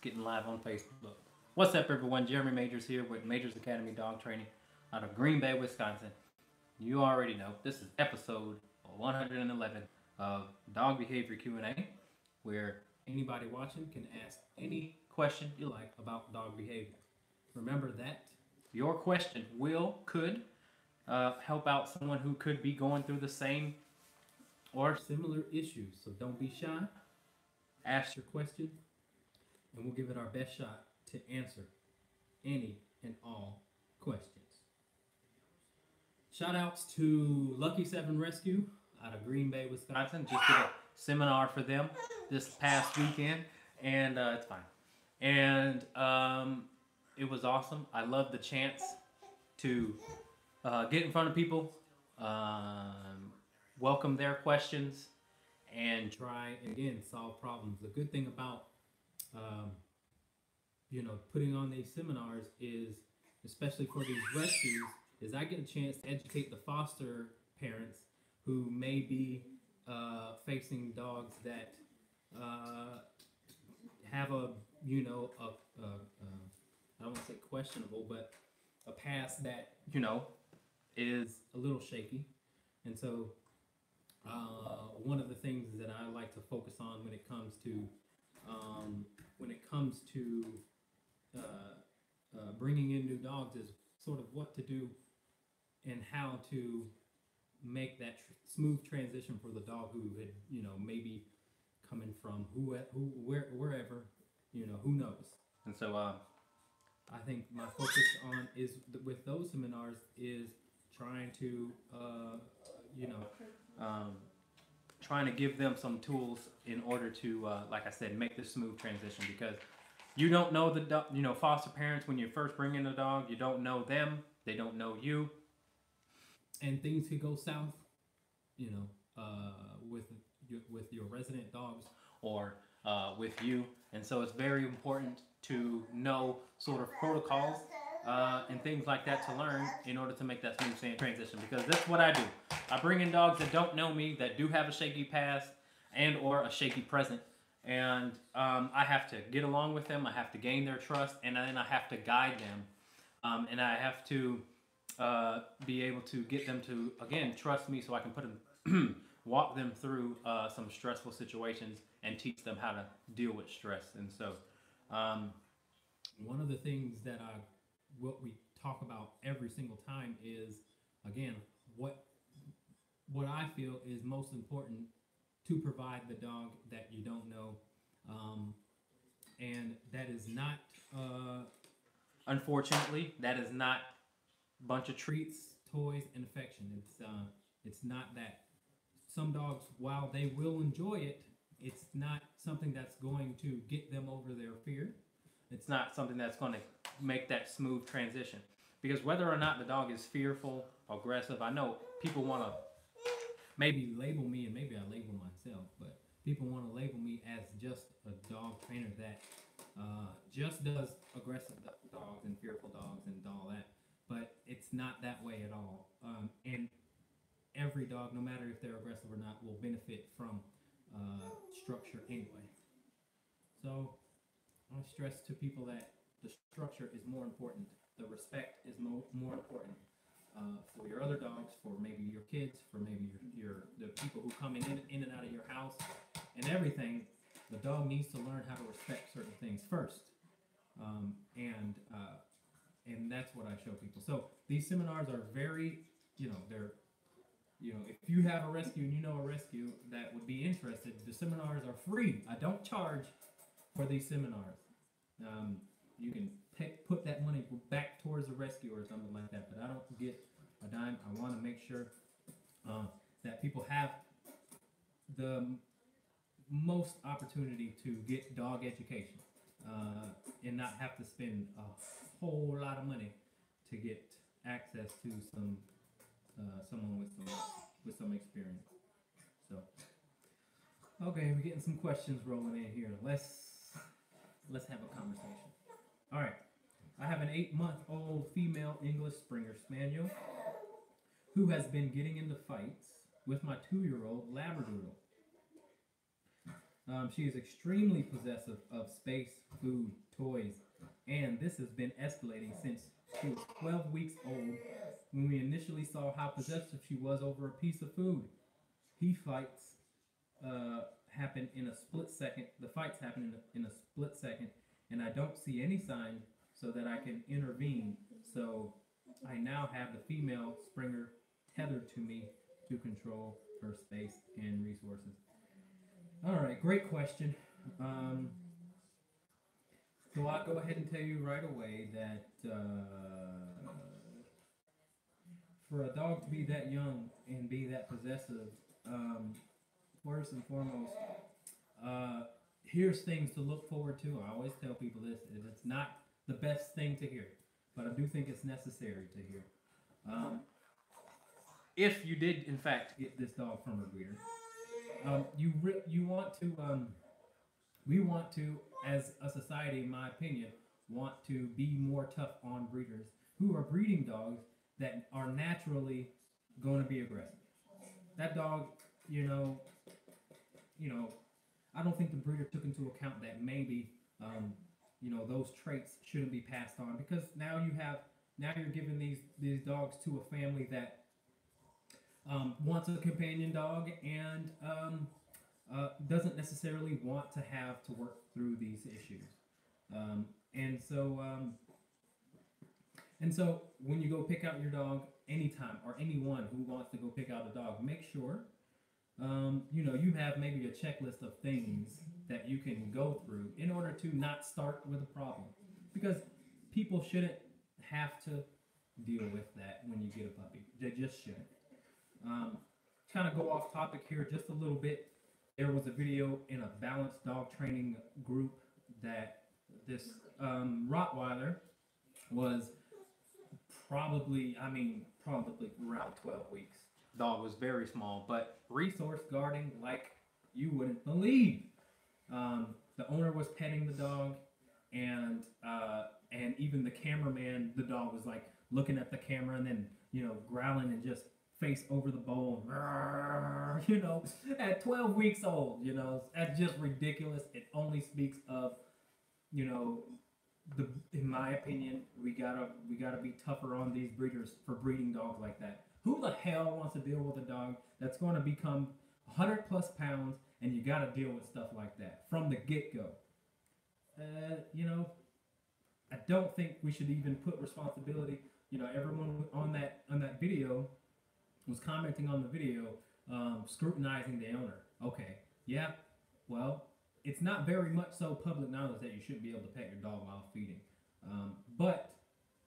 Getting live on Facebook. What's up, everyone? Jeremy Majors here with Majors Academy Dog Training out of Green Bay, Wisconsin. You already know this is episode 111 of Dog Behavior Q&A, where anybody watching can ask any question you like about dog behavior. Remember that your question will, could uh, help out someone who could be going through the same or similar issues. So don't be shy. Ask your question, and we'll give it our best shot to answer any and all questions. Shout outs to Lucky Seven Rescue out of Green Bay, Wisconsin. Just did a seminar for them this past weekend, and uh, it's fine. And um, it was awesome. I love the chance to uh, get in front of people, um, welcome their questions, and try again solve problems. The good thing about um, you know putting on these seminars is, especially for these rescues, is I get a chance to educate the foster parents who may be uh, facing dogs that uh, have a you know a, a, a I don't want to say questionable, but a past that you know is a little shaky, and so uh, one of the things that I like to focus on when it comes to um, when it comes to uh, uh, bringing in new dogs is sort of what to do and how to make that tr- smooth transition for the dog who had you know maybe coming from who who where wherever you know who knows? And so uh, I think my focus on is with those seminars is trying to uh, you know um, trying to give them some tools in order to uh, like I said make this smooth transition because you don't know the do- you know foster parents when you first bring in a dog you don't know them they don't know you. And things could go south you know uh, with your, with your resident dogs or uh, with you. And so it's very important to know sort of protocols uh, and things like that to learn in order to make that smooth transition because that's what I do. I bring in dogs that don't know me, that do have a shaky past and or a shaky present, and um, I have to get along with them. I have to gain their trust, and then I have to guide them, um, and I have to uh, be able to get them to again trust me, so I can put them walk them through uh, some stressful situations and teach them how to deal with stress. And so, um, one of the things that I what we talk about every single time is again what what I feel is most important to provide the dog that you don't know, um, and that is not uh, unfortunately that is not a bunch of treats, toys, and affection. It's uh, it's not that. Some dogs, while they will enjoy it, it's not something that's going to get them over their fear. It's not something that's going to make that smooth transition. Because whether or not the dog is fearful, aggressive, I know people want to maybe label me, and maybe I label myself, but people want to label me as just a dog trainer that uh, just does aggressive dogs and fearful dogs and all that. But it's not that way at all. Um, and every dog, no matter if they're aggressive or not, will benefit from uh, structure anyway. So I stress to people that the structure is more important. The respect is mo- more important uh, for your other dogs, for maybe your kids, for maybe your, your the people who come in, in and out of your house, and everything. The dog needs to learn how to respect certain things first, um, and uh, and that's what I show people. So these seminars are very, you know, they're you know, if you have a rescue and you know a rescue that would be interested, the seminars are free. I don't charge for these seminars. Um, you can pay, put that money back towards the rescue or something like that, but I don't get a dime. I want to make sure uh, that people have the most opportunity to get dog education uh, and not have to spend a whole lot of money to get access to some uh, someone with some with some experience. So, okay, we're getting some questions rolling in here. Let's let's have a conversation. All right, I have an eight-month-old female English Springer Spaniel who has been getting into fights with my two-year-old Labradoodle. Um, she is extremely possessive of space, food, toys, and this has been escalating since she was 12 weeks old when we initially saw how possessive she was over a piece of food. He fights uh, happen in a split second. The fights happen in a, in a split second, and I don't see any sign so that I can intervene. So I now have the female Springer tethered to me to control her space and resources. All right, great question. Um, so I'll go ahead and tell you right away that uh, for a dog to be that young and be that possessive, um, first and foremost, uh, here's things to look forward to. I always tell people this: and it's not the best thing to hear, but I do think it's necessary to hear. Um, if you did, in fact, get this dog from a breeder, um, you re- you want to um, we want to, as a society, in my opinion, want to be more tough on breeders who are breeding dogs that are naturally going to be aggressive. That dog, you know, you know, I don't think the breeder took into account that maybe, um, you know, those traits shouldn't be passed on because now you have now you're giving these these dogs to a family that um, wants a companion dog and um, uh, doesn't necessarily want to have to work through these issues. Um, and so, um, and so when you go pick out your dog anytime or anyone who wants to go pick out a dog, make sure um, you know you have maybe a checklist of things that you can go through in order to not start with a problem because people shouldn't have to deal with that when you get a puppy. They just shouldn't. Um, kind of go off topic here just a little bit. There was a video in a balanced dog training group that this um, Rottweiler was probably, I mean, probably around 12 weeks. Dog was very small, but resource guarding like you wouldn't believe. Um, the owner was petting the dog, and uh, and even the cameraman, the dog was like looking at the camera and then you know growling and just face over the bowl, you know, at 12 weeks old, you know, that's just ridiculous. It only speaks of, you know, the in my opinion, we gotta we gotta be tougher on these breeders for breeding dogs like that. Who the hell wants to deal with a dog that's going to become 100 plus pounds and you got to deal with stuff like that from the get go? Uh, you know, I don't think we should even put responsibility. You know, everyone on that on that video was commenting on the video, um, scrutinizing the owner. Okay, yeah, well, it's not very much so public knowledge that you shouldn't be able to pet your dog while feeding. Um, but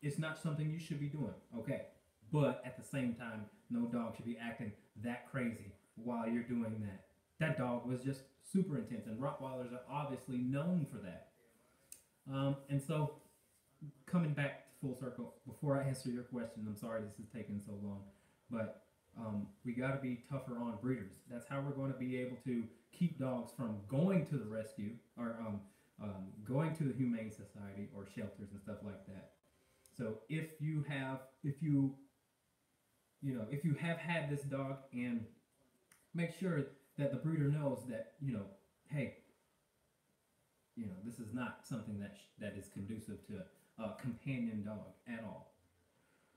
it's not something you should be doing. Okay, but at the same time, no dog should be acting that crazy while you're doing that. That dog was just super intense, and Rottweilers are obviously known for that. Um, and so, coming back to full circle, before I answer your question, I'm sorry this is taking so long, but um, we got to be tougher on breeders. That's how we're going to be able to keep dogs from going to the rescue or um, um, going to the humane society or shelters and stuff like that. So if you have, if you, you know, if you have had this dog and make sure that the breeder knows that, you know, hey, you know, this is not something that that is conducive to a companion dog at all.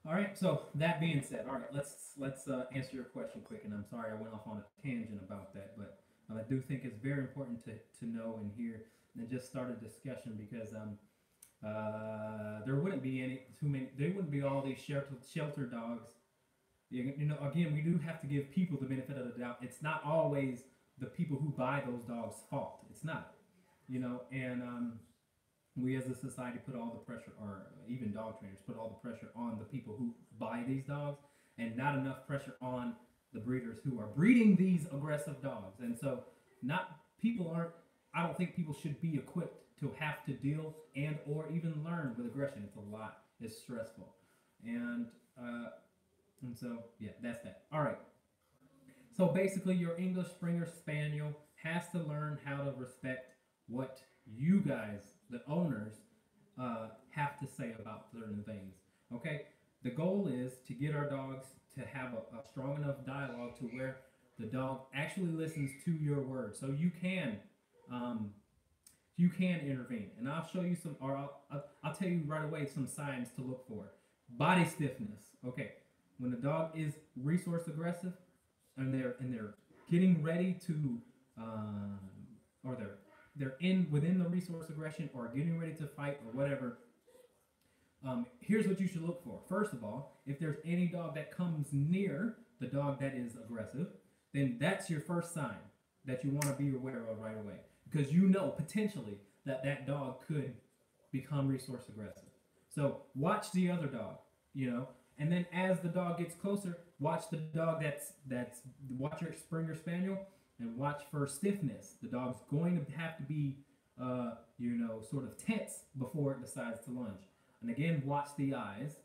All right. So that being said, all right, let's let's uh, answer your question quick. And I'm sorry I went off on a tangent about that, but I do think it's very important to, to know and hear and just start a discussion because um uh, there wouldn't be any too many. There wouldn't be all these shelter shelter dogs. You, know, again, we do have to give people the benefit of the doubt. It's not always the people who buy those dogs' fault. It's not. You know, and um, we as a society put all the pressure, or even dog trainers put all the pressure on the people who buy these dogs, and not enough pressure on the breeders who are breeding these aggressive dogs. And so, not people aren't. I don't think people should be equipped to have to deal and or even learn with aggression. It's a lot. It's stressful, and uh, and so yeah, that's that. All right. So basically, your English Springer Spaniel has to learn how to respect what you guys the owners uh, have to say about certain things. Okay, the goal is to get our dogs to have a, a, strong enough dialogue to where the dog actually listens to your words. So you can um, you can intervene. And I'll show you some, or I'll, I'll, I'll tell you right away some signs to look for. Body stiffness. Okay, when the dog is resource aggressive, and they're and they're getting ready to, um, or they're they're in within the resource aggression or getting ready to fight or whatever. Um, here's what you should look for. First of all, if there's any dog that comes near the dog that is aggressive, then that's your first sign that you want to be aware of right away because you know potentially that that dog could become resource aggressive. So watch the other dog, you know, and then as the dog gets closer, watch the dog that's that's watch your Springer Spaniel and watch for stiffness. The dog's going to have to be, uh, you know, sort of tense before it decides to lunge. And again, watch the eyes.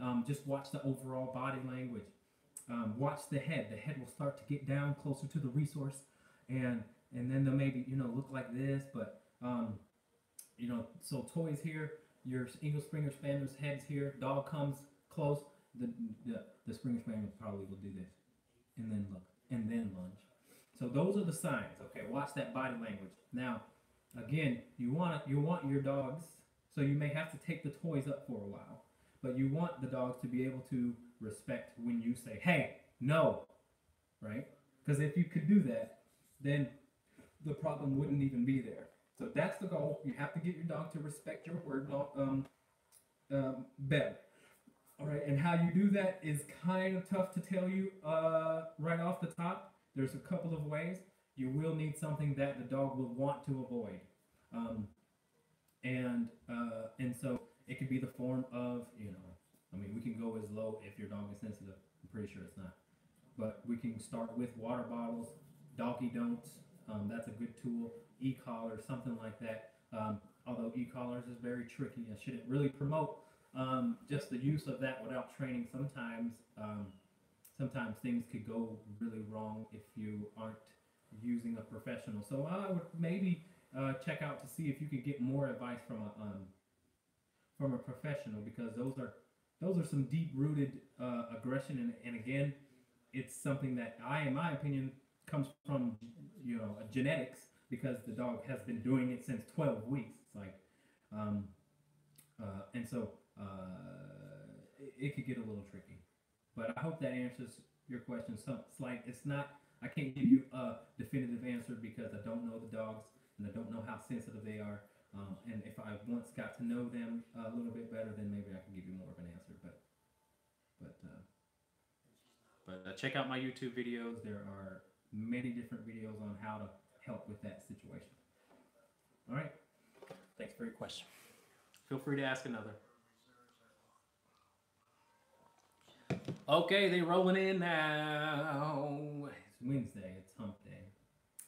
Um, just watch the overall body language. Um, watch the head. The head will start to get down closer to the resource, and and then they'll maybe you know look like this. But um, you know, so toys here. Your English Springer Spaniel's head's here. Dog comes close. The the, the Springer Spaniel probably will do this, and then look, and then lunge. So those are the signs. Okay, watch that body language. Now, again, you want you want your dogs. So you may have to take the toys up for a while, but you want the dogs to be able to respect when you say, "Hey, no," right? Because if you could do that, then the problem wouldn't even be there. So that's the goal. You have to get your dog to respect your word um, um, better. All right, and how you do that is kind of tough to tell you uh, right off the top. There's a couple of ways. You will need something that the dog will want to avoid, um, and uh, and so it could be the form of you know, I mean, we can go as low if your dog is sensitive. I'm pretty sure it's not, but we can start with water bottles, doggy don'ts. Um, that's a good tool. E-collar, something like that. Um, although e-collars is very tricky, I shouldn't really promote um, just the use of that without training. Sometimes, um, sometimes things could go really wrong if you aren't using a professional. So I would maybe uh, check out to see if you could get more advice from a um, from a professional because those are those are some deep rooted uh, aggression and, and again it's something that I in my opinion comes from you know genetics because the dog has been doing it since 12 weeks it's like um, uh, and so uh, it, it, could get a little tricky but I hope that answers your question some slight it's not I can't give you a definitive answer because I don't know the dogs and I don't know how sensitive they are um, and if I once got to know them a little bit better then maybe I can give you more of an answer but but uh, but uh, check out my YouTube videos. There are many different videos on how to help with that situation. All right. Thanks for your question. Feel free to ask another. Okay, they rolling in now. It's Wednesday. It's hump day.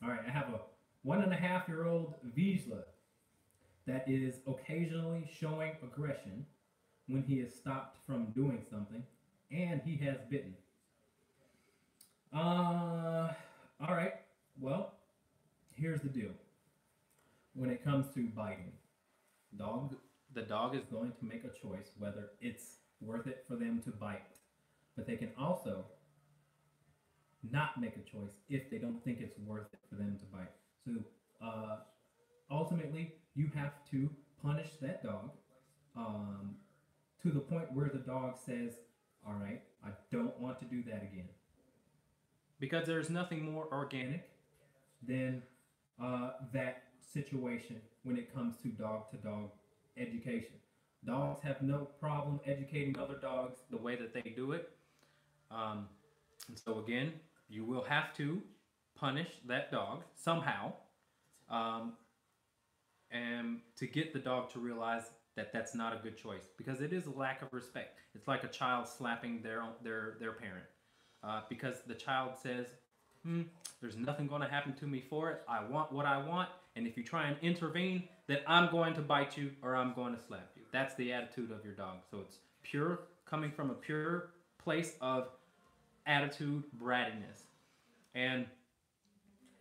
All right, I have a one and a half year old Vizsla that is occasionally showing aggression when he is stopped from doing something and he has bitten. Uh, all right. Well, here's the deal. When it comes to biting, dog, the dog is going to make a choice whether it's worth it for them to bite. But they can also not make a choice if they don't think it's worth it for them to bite. So uh, ultimately, you have to punish that dog um, to the point where the dog says, "All right, I don't want to do that again." because there's nothing more organic than uh, that situation when it comes to dog to dog education. Dogs have no problem educating other dogs the way that they do it. Um, and so, again, you will have to punish that dog somehow um, and to get the dog to realize that that's not a good choice because it is a lack of respect. It's like a child slapping their, their, their parent uh, because the child says, hmm, there's nothing going to happen to me for it. I want what I want. And if you try and intervene, then I'm going to bite you or I'm going to slap you. That's the attitude of your dog. So it's pure, coming from a pure place of attitude, brattiness. And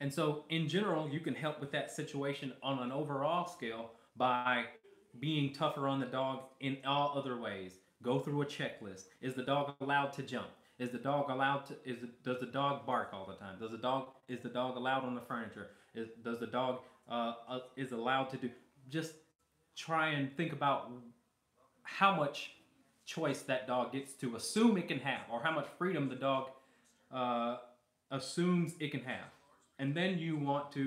and so in general, you can help with that situation on an overall scale by being tougher on the dog in all other ways. Go through a checklist. Is the dog allowed to jump? Is the dog allowed to? Is does the dog bark all the time? Does the dog is the dog allowed on the furniture? Is does the dog uh, uh, is allowed to do? Just try and think about how much choice that dog gets to assume it can have, or how much freedom the dog uh, assumes it can have, and then you want to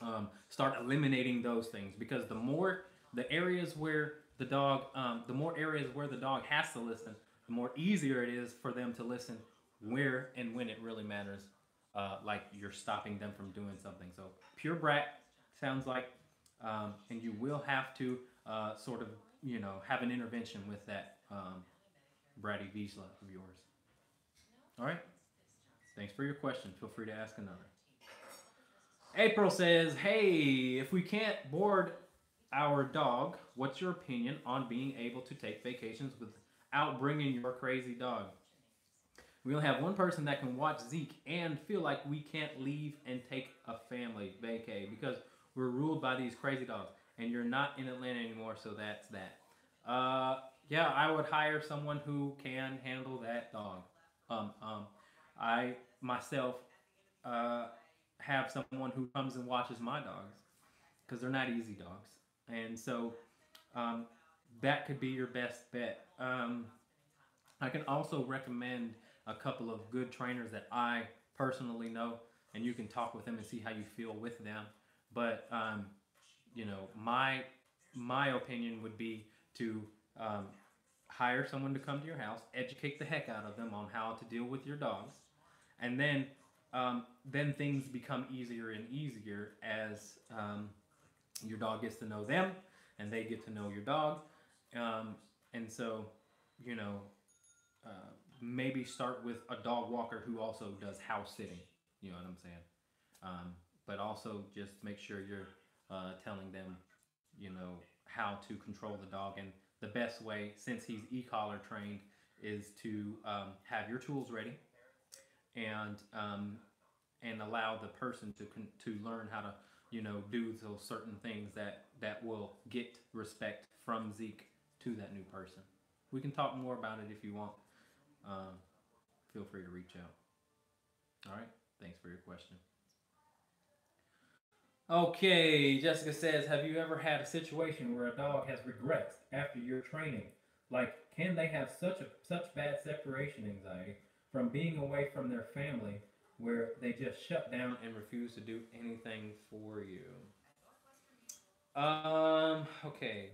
um, start eliminating those things because the more the areas where the dog, um, the more areas where the dog has to listen, the more easier it is for them to listen where and when it really matters. Uh, like you're stopping them from doing something. So pure brat sounds like, um, and you will have to uh, sort of, you know, have an intervention with that um, bratty Vizsla of yours. All right. Thanks for your question. Feel free to ask another. April says, "Hey, if we can't board our dog, what's your opinion on being able to take vacations without bringing your crazy dog? We only have one person that can watch Zeke and feel like we can't leave and take a family vacay because we're ruled by these crazy dogs. And you're not in Atlanta anymore, so that's that. Uh, yeah, I would hire someone who can handle that dog. Um, um, I myself uh, have someone who comes and watches my dogs because they're not easy dogs and so um, that could be your best bet. Um, I can also recommend a couple of good trainers that I personally know, and you can talk with them and see how you feel with them. But um, you know, my my opinion would be to um, hire someone to come to your house, educate the heck out of them on how to deal with your dogs, and then um, then things become easier and easier as um, your dog gets to know them and they get to know your dog. Um, and so you know uh, maybe start with a dog walker who also does house sitting you know what i'm saying? Um, but also just make sure you're uh, telling them you know how to control the dog and the best way since he's e-collar trained is to um, have your tools ready and um, and allow the person to to learn how to you know, do those certain things that that will get respect from Zeke to that new person. We can talk more about it if you want. Um, feel free to reach out. All right. Thanks for your question. Okay, Jessica says, have you ever had a situation where a dog has regressed after your training? Like, can they have such a such bad separation anxiety from being away from their family where they just shut down and refuse to do anything for you. Um, okay.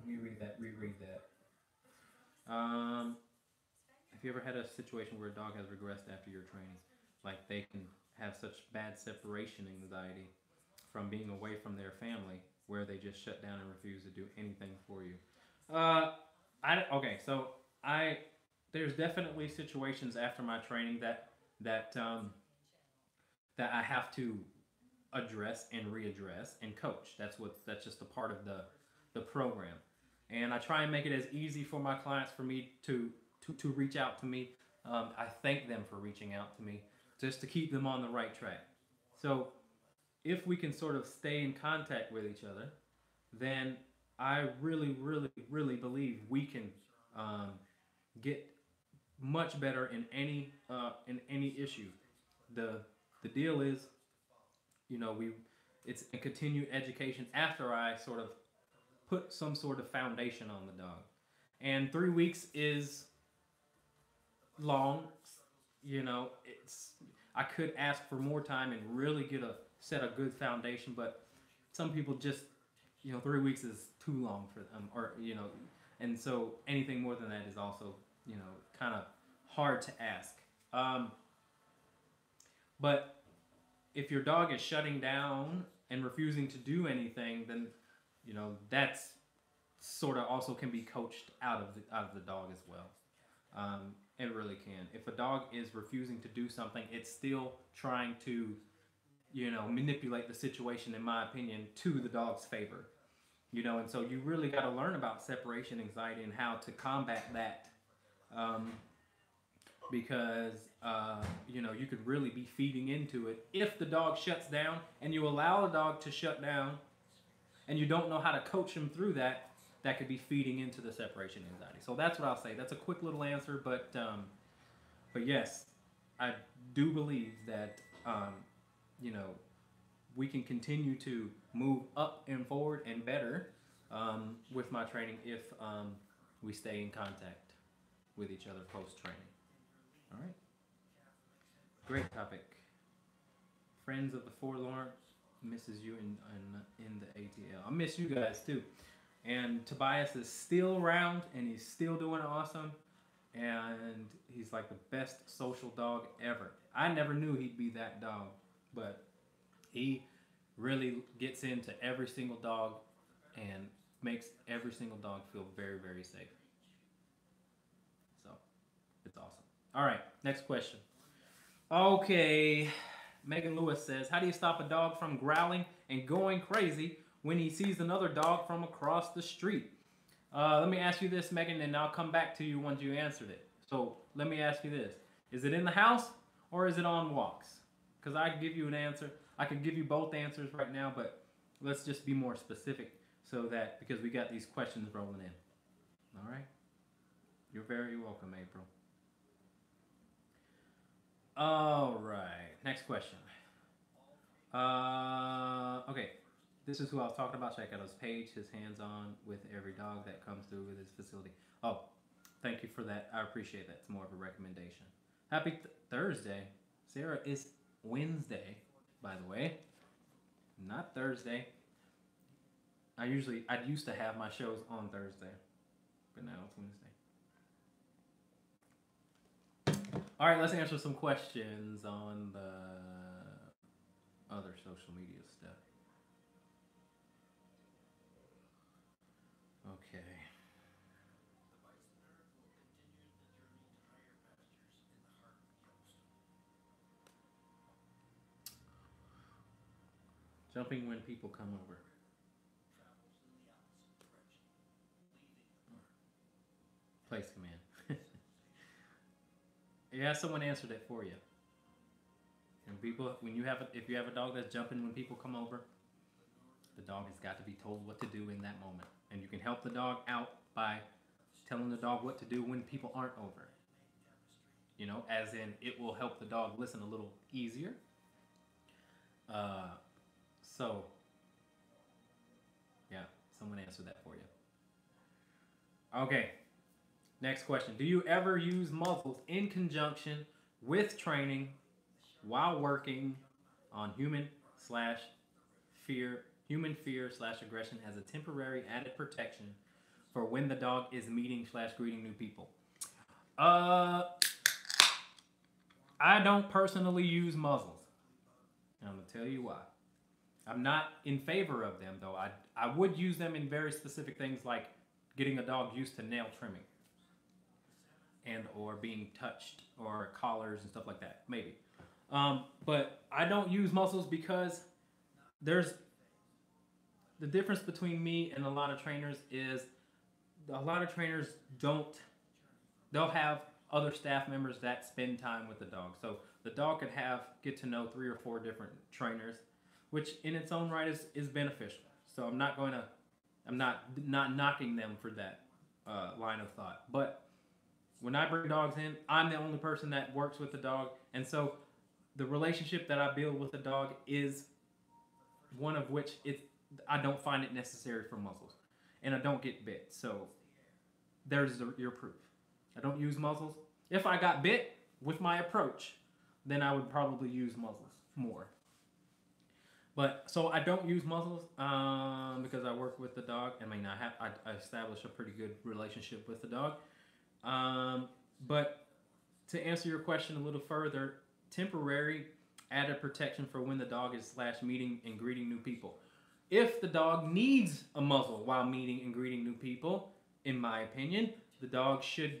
Let me read that, reread that. Um, have you ever had a situation where a dog has regressed after your training? Like they can have such bad separation anxiety from being away from their family where they just shut down and refuse to do anything for you. Uh, I, okay, so I, there's definitely situations after my training that, that, um, that I have to address and readdress and coach. That's what that's just a part of the the program. And I try and make it as easy for my clients for me to to, to reach out to me. Um, I thank them for reaching out to me just to keep them on the right track. So if we can sort of stay in contact with each other, then I really, really, really believe we can um, get much better in any uh, in any issue. The the deal is, you know, we it's a continued education after I sort of put some sort of foundation on the dog. And three weeks is long. You know, it's I could ask for more time and really get a set a good foundation, but some people just you know three weeks is too long for them, or you know, and so anything more than that is also you know kind of hard to ask. Um, but if your dog is shutting down and refusing to do anything, then you know that's sort of also can be coached out of the, out of the dog as well. Um, it really can. If a dog is refusing to do something, it's still trying to, you know, manipulate the situation, in my opinion, to the dog's favor. You know, and so you really got to learn about separation anxiety and how to combat that. Um, because uh, you know you could really be feeding into it if the dog shuts down and you allow the dog to shut down and you don't know how to coach him through that that could be feeding into the separation anxiety so that's what i'll say that's a quick little answer but um, but yes, I do believe that um, you know we can continue to move up and forward and better um, with my training if um, we stay in contact with each other post training. All right. Great topic. Friends of the Forlorn misses you in, in, in the ATL. I miss you guys too. And Tobias is still around and he's still doing awesome. And he's like the best social dog ever. I never knew he'd be that dog, but he really gets into every single dog and makes every single dog feel very, very safe. So it's awesome. All right, next question. Okay, Megan Lewis says, How do you stop a dog from growling and going crazy when he sees another dog from across the street? Uh, let me ask you this, Megan, and I'll come back to you once you answered it. So let me ask you this Is it in the house or is it on walks? Because I can give you an answer. I could give you both answers right now, but let's just be more specific so that because we got these questions rolling in. All right? You're very welcome, April. All right, next question. Uh, okay, this is who I was talking about. Check out his page, his hands on with every dog that comes through with his facility. Oh, thank you for that. I appreciate that. It's more of a recommendation. Happy th- Thursday. Sarah, it's Wednesday, by the way, not Thursday. I usually, I used to have my shows on Thursday, but now it's Wednesday. All right, let's answer some questions on the other social media stuff. Okay. Jumping when people come over. Place command. Yeah, someone answered it for you. And people, when you have a, if you have a dog that's jumping when people come over, the dog has got to be told what to do in that moment, and you can help the dog out by telling the dog what to do when people aren't over. You know, as in it will help the dog listen a little easier. Uh, so, yeah, someone answered that for you. Okay. Next question. Do you ever use muzzles in conjunction with training while working on human slash fear, human fear slash aggression as a temporary added protection for when the dog is meeting slash greeting new people? Uh, I don't personally use muzzles. And I'm gonna tell you why. I'm not in favor of them though. I I would use them in very specific things like getting a dog used to nail trimming and or being touched or collars and stuff like that maybe um, but i don't use muzzles because there's the difference between me and a lot of trainers is a lot of trainers don't they'll have other staff members that spend time with the dog so the dog could have get to know three or four different trainers which in its own right is, is beneficial so i'm not going to i'm not not knocking them for that uh, line of thought but when I bring dogs in, I'm the only person that works with the dog. And so the relationship that I build with the dog is one of which it I don't find it necessary for muzzles. And I don't get bit. So there's the, your proof. I don't use muzzles. If I got bit with my approach, then I would probably use muzzles more. But so I don't use muzzles um, because I work with the dog. I mean, I have I, I establish a pretty good relationship with the dog. Um, but to answer your question a little further, temporary added protection for when the dog is slash meeting and greeting new people. If the dog needs a muzzle while meeting and greeting new people, in my opinion, the dog should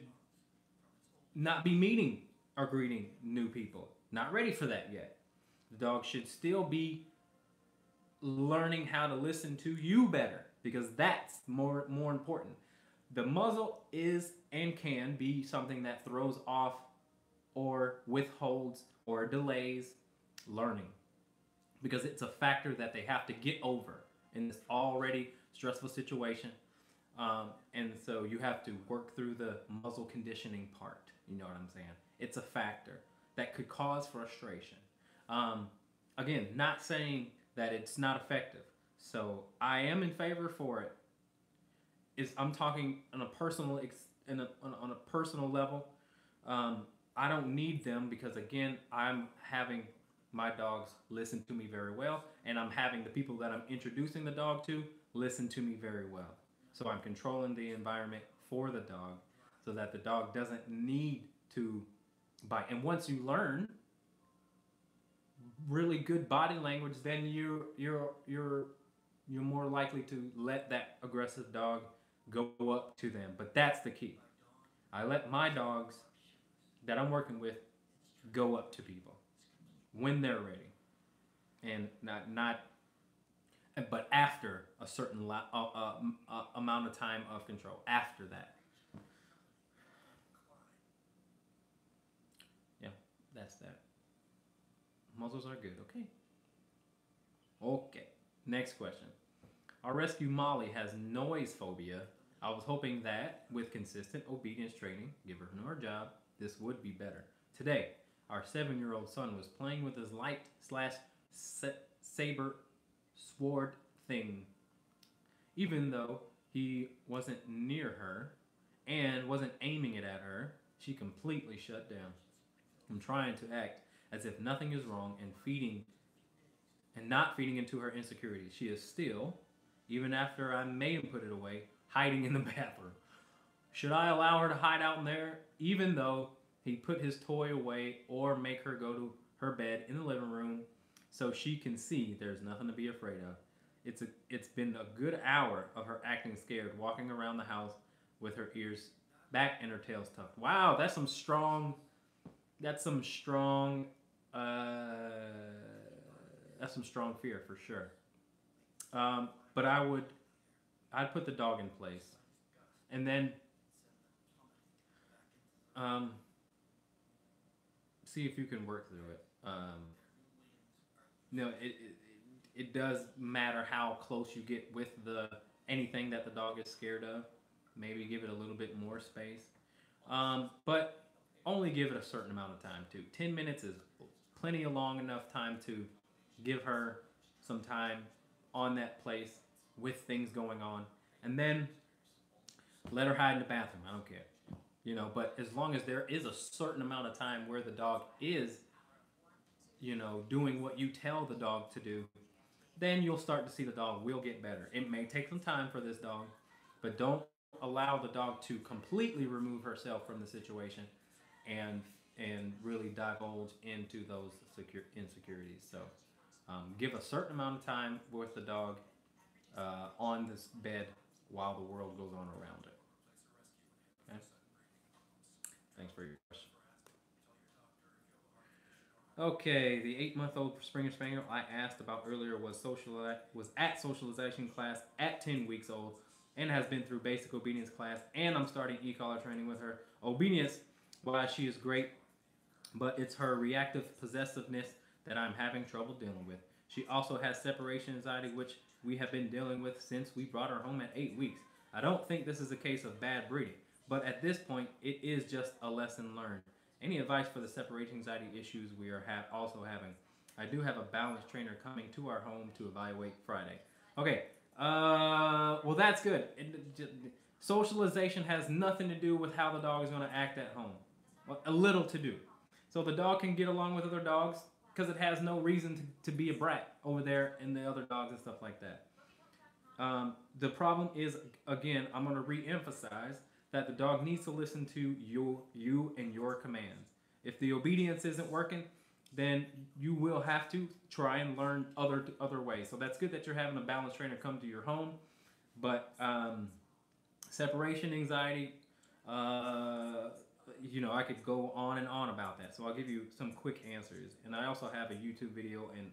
not be meeting or greeting new people. Not ready for that yet. The dog should still be learning how to listen to you better because that's more more important. The muzzle is and can be something that throws off or withholds or delays learning because it's a factor that they have to get over in this already stressful situation. Um, and so you have to work through the muzzle conditioning part. You know what I'm saying? it's a factor that could cause frustration. Um, again, not saying that it's not effective. So I am in favor for it. Is I'm talking on a personal ex- in a, on, on a personal level. Um, I don't need them because again, I'm having my dogs listen to me very well, and I'm having the people that I'm introducing the dog to listen to me very well. So I'm controlling the environment for the dog so that the dog doesn't need to bite. And once you learn really good body language, then you're you're you're you're more likely to let that aggressive dog go up to them. But that's the key. I let my dogs that I'm working with go up to people when they're ready, and not not. But after a certain uh, uh, amount of time of control, after that, yeah, that's that. Muzzles are good. Okay. Okay. Next question. Our rescue Molly has noise phobia. I was hoping that with consistent obedience training, give her her job, this would be better. Today, our seven-year-old son was playing with his light slash saber sword thing. Even though he wasn't near her and wasn't aiming it at her, she completely shut down. I'm trying to act as if nothing is wrong and feeding and not feeding into her insecurities. She is still, even after I made him put it away, hiding in the bathroom. Should I allow her to hide out in there, even though he put his toy away, or make her go to her bed in the living room so she can see there's nothing to be afraid of? It's a, it's been a good hour of her acting scared, walking around the house with her ears back and her tails tucked. Wow, that's some strong, that's some strong, uh, that's some strong fear for sure. Um, but I would, I'd put the dog in place, and then um, see if you can work through it. Um, no, it, it it does matter how close you get with the anything that the dog is scared of. Maybe give it a little bit more space, um, but only give it a certain amount of time too. Ten minutes is plenty of long enough time to give her some time on that place with things going on, and then let her hide in the bathroom. I don't care, you know. But as long as there is a certain amount of time where the dog is, you know, doing what you tell the dog to do, then you'll start to see the dog will get better. It may take some time for this dog, but don't allow the dog to completely remove herself from the situation and and really divulge into those secure insecurities. So um, give a certain amount of time with the dog uh, on this bed while the world goes on around it. Okay? Thanks for your question. Okay, the eight-month-old Springer Spaniel I asked about earlier was social was at socialization class at 10 weeks old and has been through basic obedience class and I'm starting e-collar training with her. Obedience, while she is great, but it's her reactive possessiveness that I'm having trouble dealing with. She also has separation anxiety, which we have been dealing with since we brought her home at eight weeks. I don't think this is a case of bad breeding, but at this point, it is just a lesson learned. Any advice for the separation anxiety issues we are ha also having? I do have a balance trainer coming to our home to evaluate Friday. Okay, uh, well that's good. It, socialization has nothing to do with how the dog is going to act at home. Well, a little to do. So the dog can get along with other dogs because it has no reason to, to be a brat over there and the other dogs and stuff like that. Um, the problem is, again, I'm going to re-emphasize that the dog needs to listen to you, you and your commands. If the obedience isn't working, then you will have to try and learn other other ways. So that's good that you're having a balance trainer come to your home, but um, separation anxiety, uh, you know, I could go on and on about that. So I'll give you some quick answers. And I also have a YouTube video and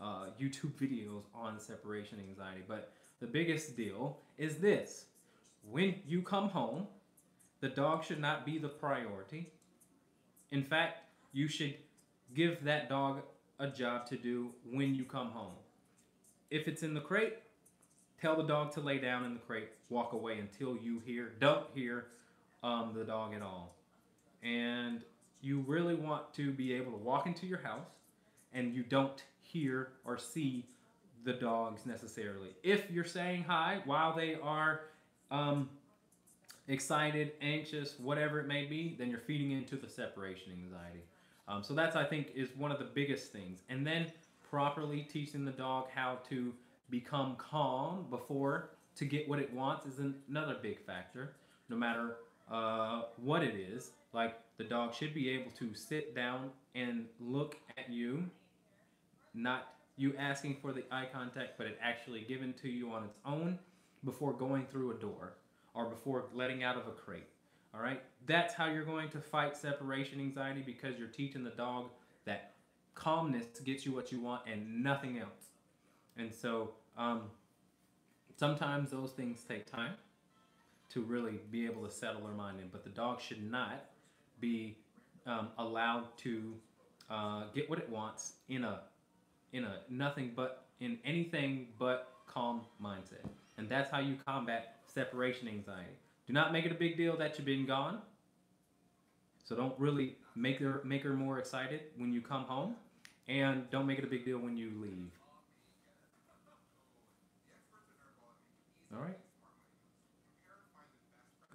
uh, YouTube videos on separation anxiety. But the biggest deal is this. When you come home, the dog should not be the priority. In fact, you should give that dog a job to do when you come home. If it's in the crate, tell the dog to lay down in the crate, walk away until you hear, don't hear um, the dog at all. And you really want to be able to walk into your house and you don't hear or see the dogs necessarily. If you're saying hi while they are um, excited, anxious, whatever it may be, then you're feeding into the separation anxiety. Um, so that's I think is one of the biggest things. And then properly teaching the dog how to become calm before to get what it wants is another big factor. No matter uh, what it is, like the dog should be able to sit down and look at you, not you asking for the eye contact, but it actually given to you on its own before going through a door or before letting out of a crate. All right, that's how you're going to fight separation anxiety because you're teaching the dog that calmness gets you what you want and nothing else. And so um, sometimes those things take time to really be able to settle their mind in, but the dog should not be um, allowed to uh, get what it wants in a in a nothing but in anything but calm mindset. And that's how you combat separation anxiety. Do not make it a big deal that you've been gone. So don't really make her make her more excited when you come home, and don't make it a big deal when you leave. All right.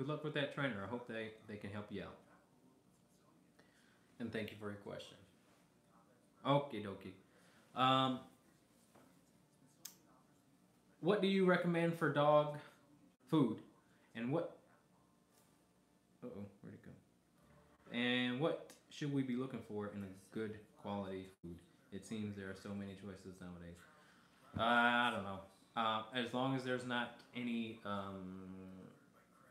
Good luck with that trainer. I hope they, they can help you out. And thank you for your question. Okie dokie. Um, what do you recommend for dog food? And what uh oh, where'd it go? And what should we be looking for in a good quality food? It seems there are so many choices nowadays. Uh, I don't know. Uh, as long as there's not any, um,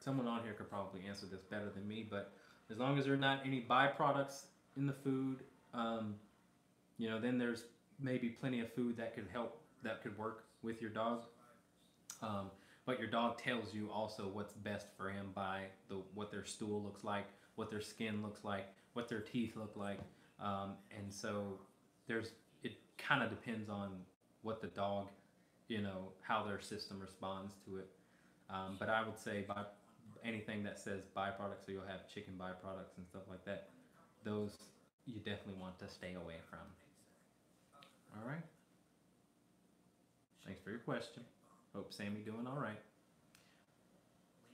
someone on here could probably answer this better than me, but as long as there are not any byproducts in the food, um, you know, then there's maybe plenty of food that could help, that could work with your dog. Um, but your dog tells you also what's best for him by the what their stool looks like, what their skin looks like, what their teeth look like, um, and so there's it kind of depends on what the dog, you know, how their system responds to it. Um, but I would say by anything that says byproducts, so you'll have chicken byproducts and stuff like that. Those you definitely want to stay away from. All right. Thanks for your question. Hope Sammy doing all right.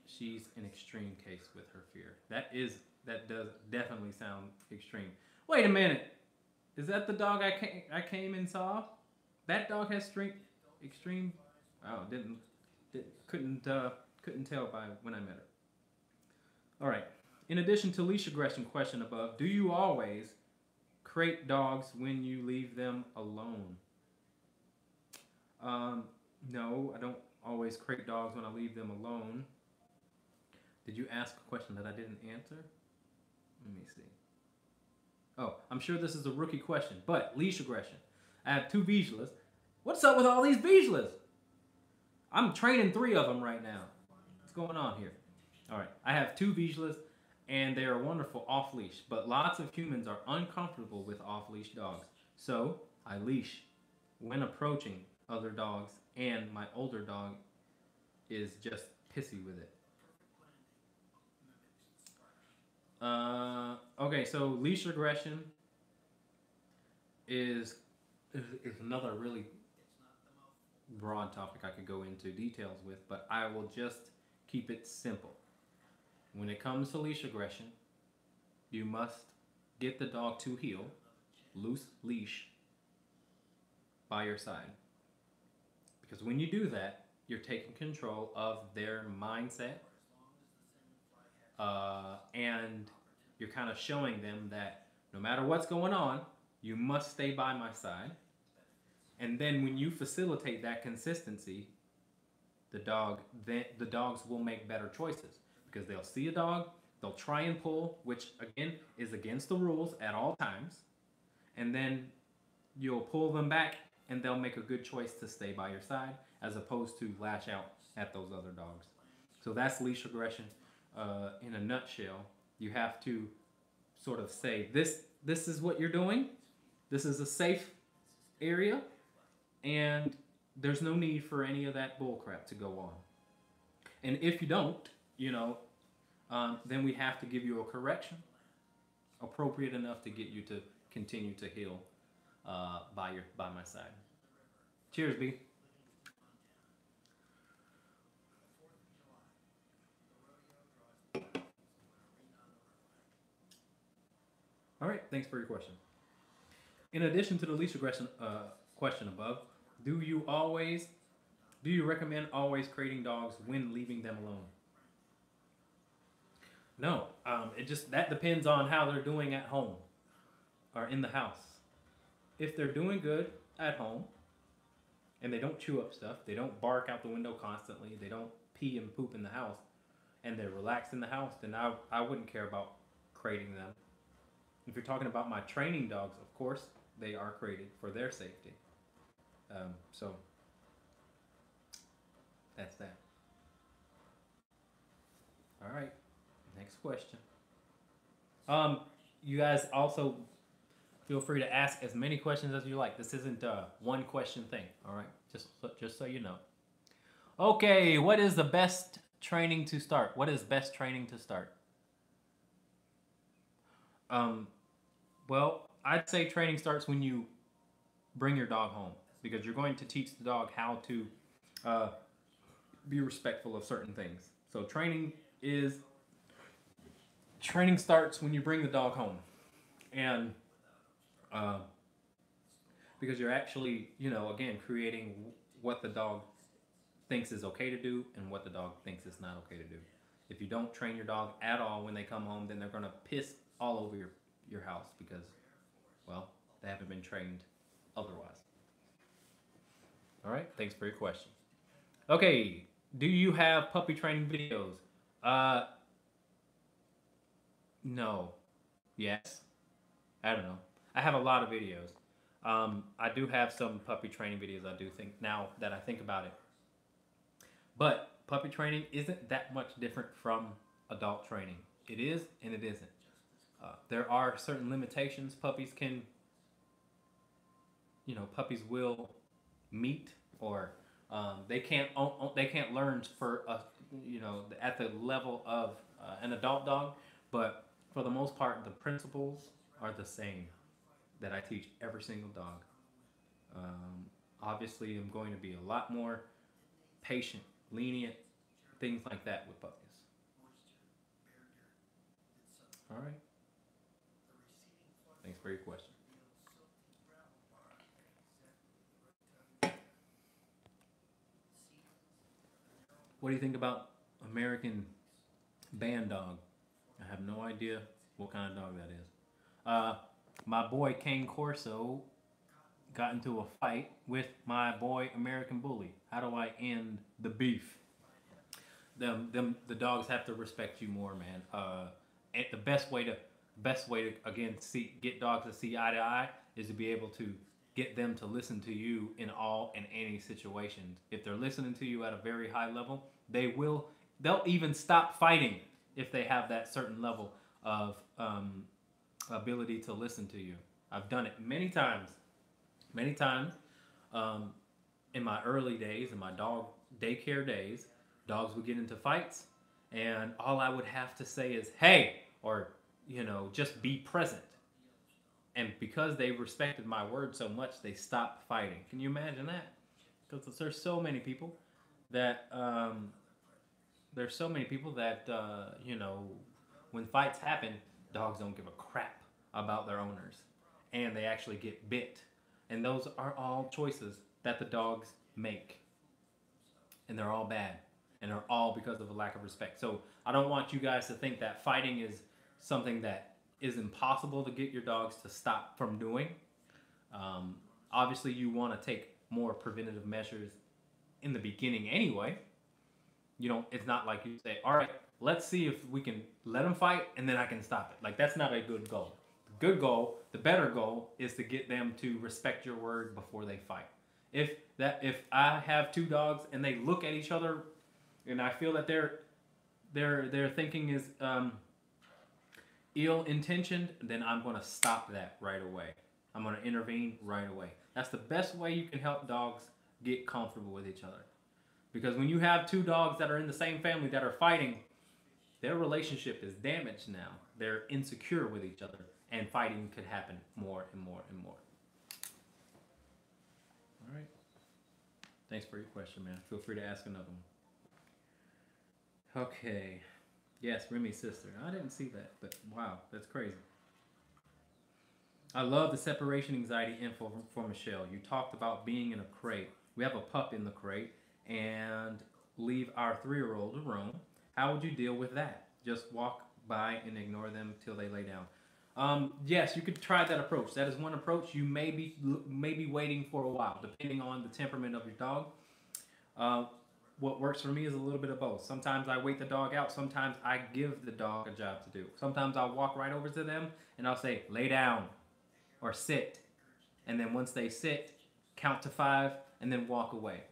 She's an extreme case with her fear. That is that does definitely sound extreme. Wait a minute. Is that the dog I came I came and saw? That dog has strength extreme. Oh, didn't, didn't couldn't uh, couldn't tell by when I met her. All right. In addition to leash aggression question above, do you always crate dogs when you leave them alone? Um, no, I don't always crate dogs when I leave them alone. Did you ask a question that I didn't answer? Let me see. Oh, I'm sure this is a rookie question, but leash aggression. I have two Vizslas. What's up with all these Vizslas? I'm training three of them right now. What's going on here? All right, I have two Vizslas, and they are wonderful off leash, but lots of humans are uncomfortable with off leash dogs. So I leash when approaching other dogs and my older dog is just pissy with it. Uh, okay, so leash aggression is, is is another really broad topic I could go into details with, but I will just keep it simple. When it comes to leash aggression, you must get the dog to heel, loose leash by your side. Because when you do that, you're taking control of their mindset uh, and you're kind of showing them that no matter what's going on, you must stay by my side. And then when you facilitate that consistency, the dog then the dogs will make better choices because they'll see a dog, they'll try and pull, which again is against the rules at all times, and then you'll pull them back and they'll make a good choice to stay by your side as opposed to lash out at those other dogs. So that's leash aggression uh, in a nutshell. You have to sort of say this this is what you're doing. This is a safe area, and there's no need for any of that bullcrap to go on. And if you don't, you know, um, then we have to give you a correction. appropriate enough to get you to continue to heel uh, by your by my side. Cheers, B. All right, thanks for your question. In addition to the leash aggression uh, question above, do you always, do you recommend always crating dogs when leaving them alone? No, um, it just that depends on how they're doing at home or in the house. If they're doing good at home and they don't chew up stuff, they don't bark out the window constantly, they don't pee and poop in the house, and they're relaxed in the house, then I, I wouldn't care about crating them. If you're talking about my training dogs, of course, they are crated for their safety. Um, so that's that. All right. Next question. Um, you guys also feel free to ask as many questions as you like. This isn't a one question thing. All right. Just just so you know. Okay. What is the best training to start? What is best training to start? Um, well, I'd say training starts when you bring your dog home because you're going to teach the dog how to uh, be respectful of certain things. So training is training starts when you bring the dog home, and uh, because you're actually, you know, again creating what the dog thinks is okay to do and what the dog thinks is not okay to do. If you don't train your dog at all when they come home, then they're gonna piss all over your your house because, well, they haven't been trained otherwise. All right, thanks for your question. Okay, do you have puppy training videos? Uh, no. Yes. I don't know. I have a lot of videos. Um, I do have some puppy training videos. I do think now that I think about it. But puppy training isn't that much different from adult training. It is and it isn't. Uh, there are certain limitations puppies can, you know, puppies will meet or um, they can't they can't learn for a, you know at the level of uh, an adult dog, but for the most part, the principles are the same that I teach every single dog. Um, obviously, I'm going to be a lot more patient, lenient, things like that with puppies. All right. Thanks for your question. What do you think about American bandog? I have no idea what kind of dog that is. Uh, my boy Cane Corso got into a fight with my boy American Bully. How do I end the beef? Them, them, the dogs have to respect you more, man. Uh, the best way to, best way to again see get dogs to see eye to eye is to be able to get them to listen to you in all and any situations. If they're listening to you at a very high level, they will. They'll even stop fighting if they have that certain level of um, ability to listen to you. I've done it many times, many times um, in my early days, in my dog daycare days. Dogs would get into fights, and all I would have to say is, hey, or, you know, just be present. And because they respected my word so much, they stopped fighting. Can you imagine that? Because there's so many people that um, there's so many people that uh, you know when fights happen, dogs don't give a crap about their owners, and they actually get bit, and those are all choices that the dogs make, and they're all bad, and they're all because of a lack of respect. So I don't want you guys to think that fighting is something that is impossible to get your dogs to stop from doing. Um, obviously, you want to take more preventative measures in the beginning anyway you know, it's not like you say, all right, let's see if we can let them fight and then I can stop it. Like that's not a good goal. The good goal, the better goal is to get them to respect your word before they fight. If that if I have two dogs and they look at each other and I feel that their their their thinking is um, ill intentioned, then I'm going to stop that right away. I'm going to intervene right away. That's the best way you can help dogs get comfortable with each other. Because when you have two dogs that are in the same family that are fighting, their relationship is damaged now. They're insecure with each other, and fighting could happen more and more and more. All right. Thanks for your question, man. Feel free to ask another one. Okay. Yes, Remy's sister. I didn't see that, but wow, that's crazy. I love the separation anxiety info for Michelle. You talked about being in a crate. We have a pup in the crate and leave our three year old alone. How would you deal with that? Just walk by and ignore them till they lay down. Um, yes, you could try that approach. That is one approach. You may be may be waiting for a while, depending on the temperament of your dog. Uh, what works for me is a little bit of both. Sometimes I wait the dog out. Sometimes I give the dog a job to do. Sometimes I'll walk right over to them and I'll say, lay down or sit. And then once they sit, count to five and then walk away.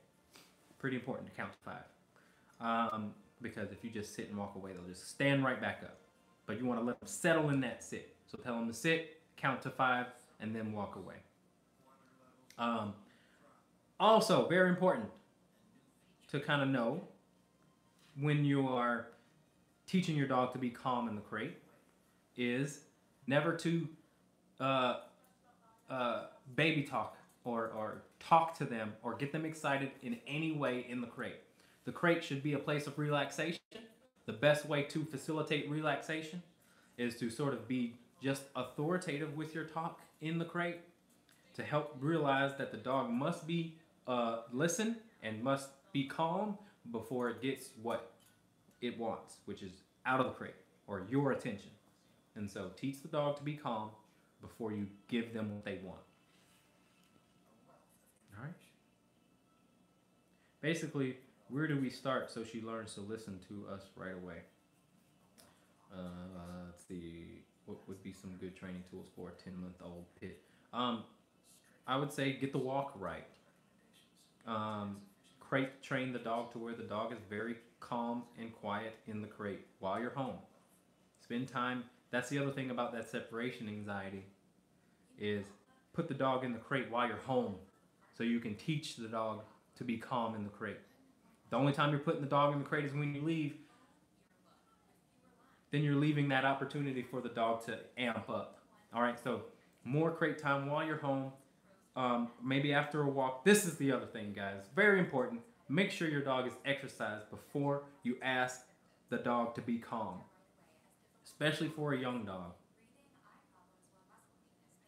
Pretty important to count to five. Um, because if you just sit and walk away, they'll just stand right back up. But you want to let them settle in that sit. So tell them to sit, count to five, and then walk away. Um, also, very important to kind of know when you are teaching your dog to be calm in the crate is never to uh, uh, baby talk or, or talk to them or get them excited in any way in the crate. The crate should be a place of relaxation. The best way to facilitate relaxation is to sort of be just authoritative with your talk in the crate to help realize that the dog must be uh, listen and must be calm before it gets what it wants, which is out of the crate or your attention. And so teach the dog to be calm before you give them what they want. All right? Basically, where do we start so she learns to listen to us right away? Uh, let's see. What would be some good training tools for a 10 month old pit? Um, I would say get the walk right. Um, crate train the dog to where the dog is very calm and quiet in the crate while you're home. Spend time. That's the other thing about that separation anxiety is put the dog in the crate while you're home so you can teach the dog to be calm in the crate. The only time you're putting the dog in the crate is when you leave. Then you're leaving that opportunity for the dog to amp up. All right, so more crate time while you're home um, maybe after a walk. This is the other thing, guys. Very important. Make sure your dog is exercised before you ask the dog to be calm, especially for a young dog.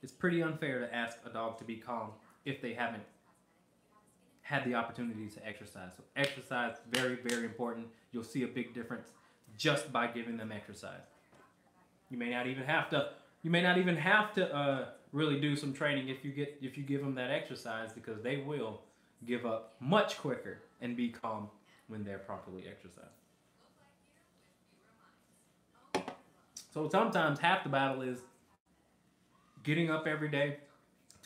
It's pretty unfair to ask a dog to be calm if they haven't had the opportunity to exercise. So exercise very very important. You'll see a big difference just by giving them exercise. You may not even have to you may not even have to uh, really do some training if you get if you give them that exercise because they will give up much quicker and be calm when they're properly exercised. So sometimes half the battle is getting up every day,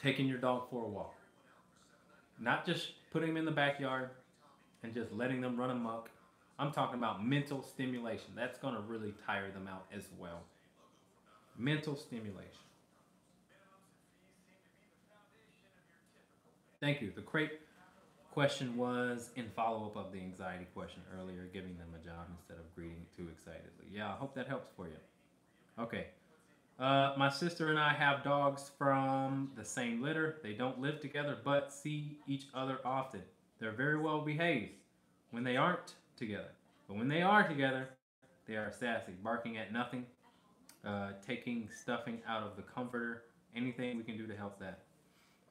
taking your dog for a walk. Not just putting them in the backyard and just letting them run amok. I'm talking about mental stimulation. That's going to really tire them out as well. Mental stimulation. Thank you. The crate question was in follow up of the anxiety question earlier, giving them a job instead of greeting too excitedly. Yeah, I hope that helps for you. Okay. Uh, my sister and I have dogs from the same litter. They don't live together but see each other often. They're very well behaved when they aren't together. But when they are together, they are sassy, barking at nothing, uh, taking stuffing out of the comforter, anything we can do to help that.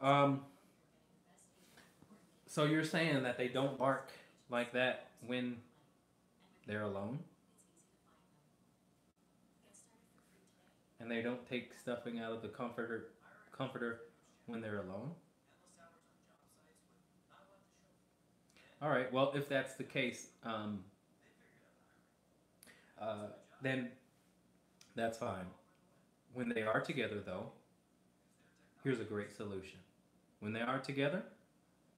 Um, so you're saying that they don't bark like that when they're alone? And they don't take stuffing out of the comforter comforter when they're alone? All right. Well, if that's the case, um, uh, then that's fine. When they are together, though, here's a great solution. When they are together,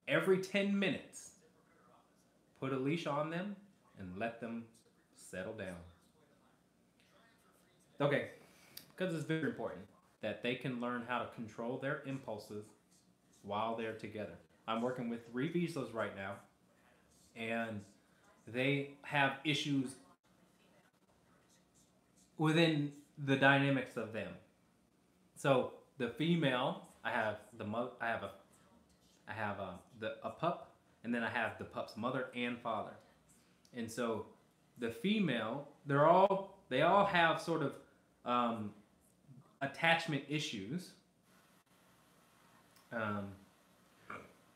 every 10 minutes, put a leash on them and let them settle down. Okay, because it's very important that they can learn how to control their impulses while they're together. I'm working with three Vizslas right now, and they have issues within the dynamics of them. So the female, I have the mother, I have a, I have a the a pup, and then I have the pup's mother and father, and so the female, they're all they all have sort of um, attachment issues um,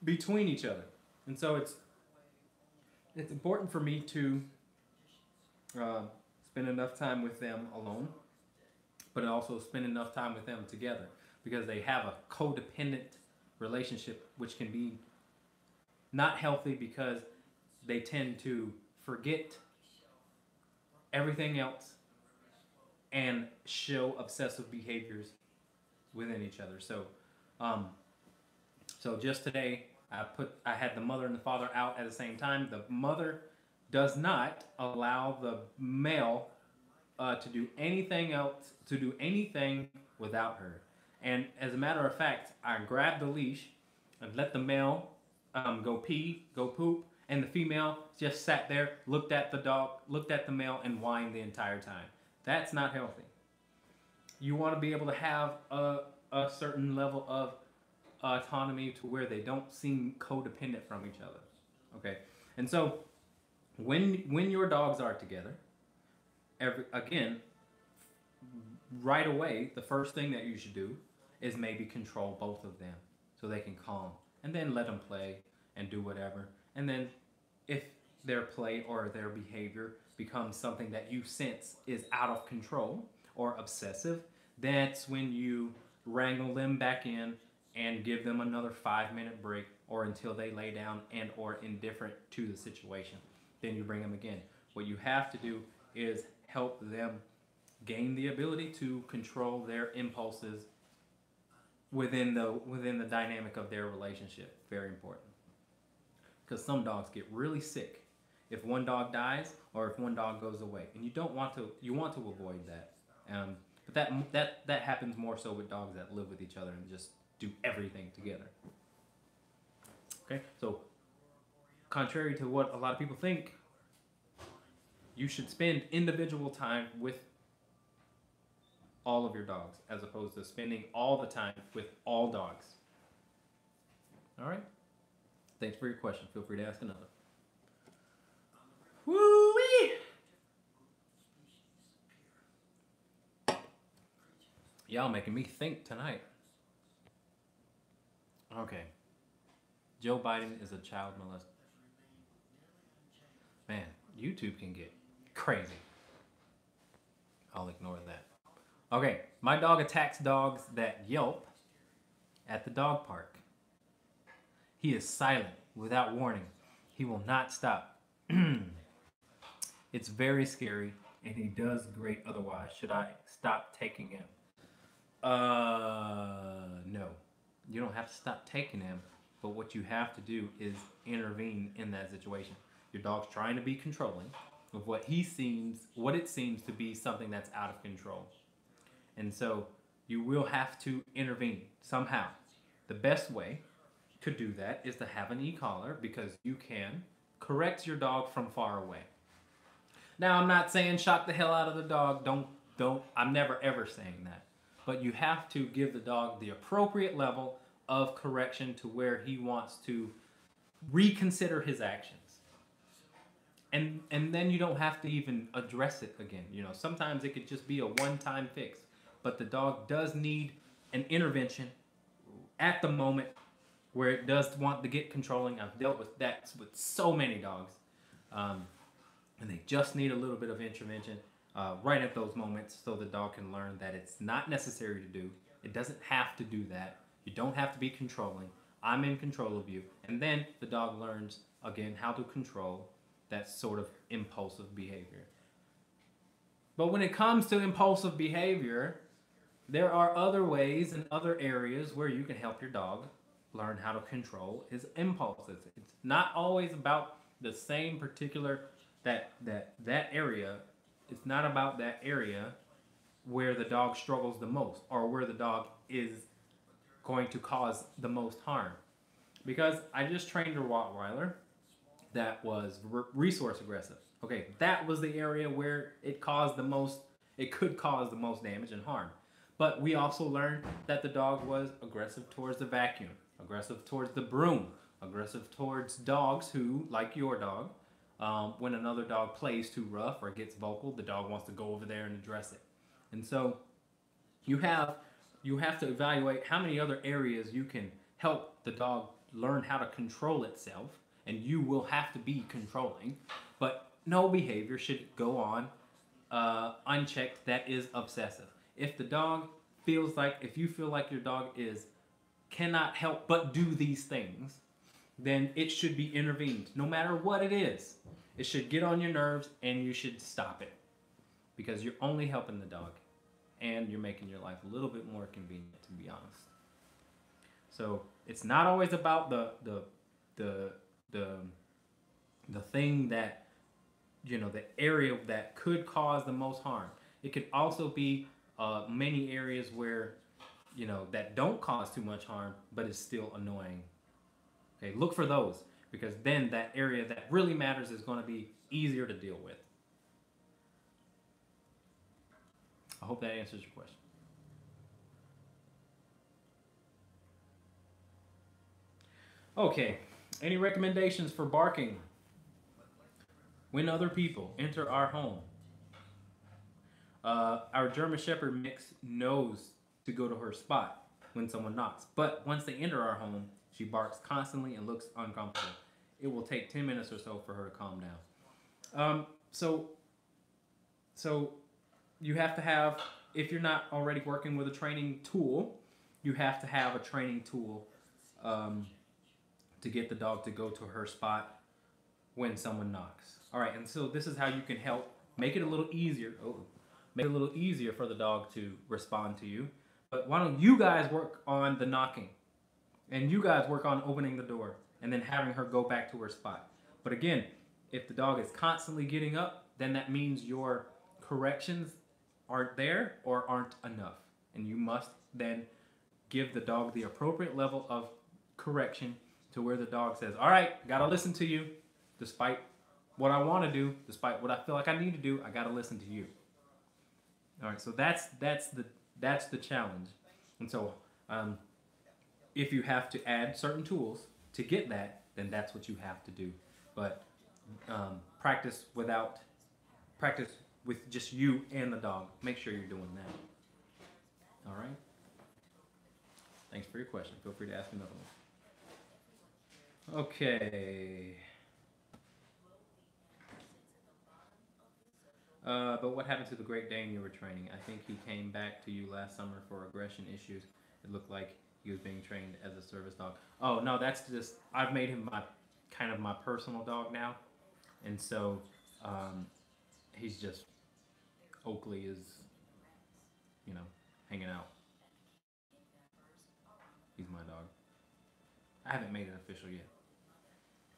between each other, and so it's it's important for me to uh, spend enough time with them alone, but also spend enough time with them together because they have a codependent relationship, which can be not healthy because they tend to forget everything else and show obsessive behaviors within each other. So, um, so just today, I put I had the mother and the father out at the same time. The mother does not allow the male uh, to do anything else to do anything without her. And as a matter of fact, I grabbed the leash and let the male um, go pee, go poop, and the female just sat there, looked at the dog, looked at the male, and whined the entire time. That's not healthy. You want to be able to have a, a certain level of autonomy to where they don't seem codependent from each other. Okay, and so when when your dogs are together, every again, right away, the first thing that you should do is maybe control both of them so they can calm, and then let them play and do whatever, and then if their play or their behavior becomes something that you sense is out of control or obsessive, that's when you wrangle them back in and give them another five minute break or until they lay down and or indifferent to the situation. Then you bring them again. What you have to do is help them gain the ability to control their impulses within the within the dynamic of their relationship. Very important. Because some dogs get really sick if one dog dies or if one dog goes away, and you don't want to you want to avoid that. Um, but that that that happens more so with dogs that live with each other and just do everything together. Okay, so contrary to what a lot of people think, you should spend individual time with all of your dogs as opposed to spending all the time with all dogs. All right? Thanks for your question. Feel free to ask another. Woo-wee! Y'all making me think tonight. Okay. Joe Biden is a child molester. Man, YouTube can get crazy. I'll ignore that. Okay, my dog attacks dogs that yelp at the dog park. He is silent without warning. He will not stop. it's very scary and he does great otherwise. Should I stop taking him? Uh, no you don't have to stop taking him, but what you have to do is intervene in that situation. Your dog's trying to be controlling of what he seems, what it seems to be something that's out of control. And so you will have to intervene somehow. The best way to do that is to have an e-collar because you can correct your dog from far away. Now I'm not saying shock the hell out of the dog. Don't don't I'm never ever saying that but you have to give the dog the appropriate level of correction to where he wants to reconsider his actions. And and then you don't have to even address it again. You know, sometimes it could just be a one-time fix, but the dog does need an intervention at the moment where it does want to get controlling. I've dealt with that with so many dogs, um, and they just need a little bit of intervention uh, right at those moments so the dog can learn that it's not necessary to do. It doesn't have to do that. You don't have to be controlling. I'm in control of you. And then the dog learns, again, how to control that sort of impulsive behavior. But when it comes to impulsive behavior, there are other ways and other areas where you can help your dog learn how to control his impulses. It's not always about the same particular that that that area it's not about that area where the dog struggles the most or where the dog is going to cause the most harm. Because I just trained a Rottweiler that was resource aggressive. Okay, that was the area where it caused the most It could cause the most damage and harm. But we also learned that the dog was aggressive towards the vacuum, aggressive towards the broom, aggressive towards dogs who, like your dog, um, when another dog plays too rough or gets vocal, the dog wants to go over there and address it. And so you have you have to evaluate how many other areas you can help the dog learn how to control itself and you will have to be controlling but no behavior should go on uh, unchecked that is obsessive if the dog feels like if you feel like your dog is cannot help but do these things then it should be intervened. No matter what it is it should get on your nerves and you should stop it because you're only helping the dog and you're making your life a little bit more convenient to be honest. So it's not always about the the the the the thing that you know the area that could cause the most harm. It could also be uh, many areas where you know that don't cause too much harm but is still annoying okay look for those because then that area that really matters is going to be easier to deal with I hope that answers your question. Okay, any recommendations for barking when other people enter our home? Uh, our German Shepherd mix knows to go to her spot when someone knocks, but once they enter our home, she barks constantly and looks uncomfortable. It will take 10 minutes or so for her to calm down. Um, so, so you have to have, if you're not already working with a training tool, you have to have a training tool um, to get the dog to go to her spot when someone knocks. All right, and so this is how you can help make it a little easier. Oh, make it a little easier for the dog to respond to you. But why don't you guys work on the knocking, and you guys work on opening the door, and then having her go back to her spot. But again, if the dog is constantly getting up, then that means your corrections aren't there or aren't enough. And you must then give the dog the appropriate level of correction to where the dog says, All right, gotta listen to you. Despite what I want to do, despite what I feel like I need to do, I gotta listen to you. All right, so that's that's the that's the challenge. And so um, if you have to add certain tools to get that, then that's what you have to do. But um, practice without practice with just you and the dog. Make sure you're doing that. All right? Thanks for your question. Feel free to ask another one. Okay. Uh, but what happened to the Great Dane you were training? I think he came back to you last summer for aggression issues. It looked like he was being trained as a service dog. Oh no, that's just I've made him my kind of my personal dog now, and so um, he's just Oakley is, you know, hanging out. He's my dog. I haven't made it official yet.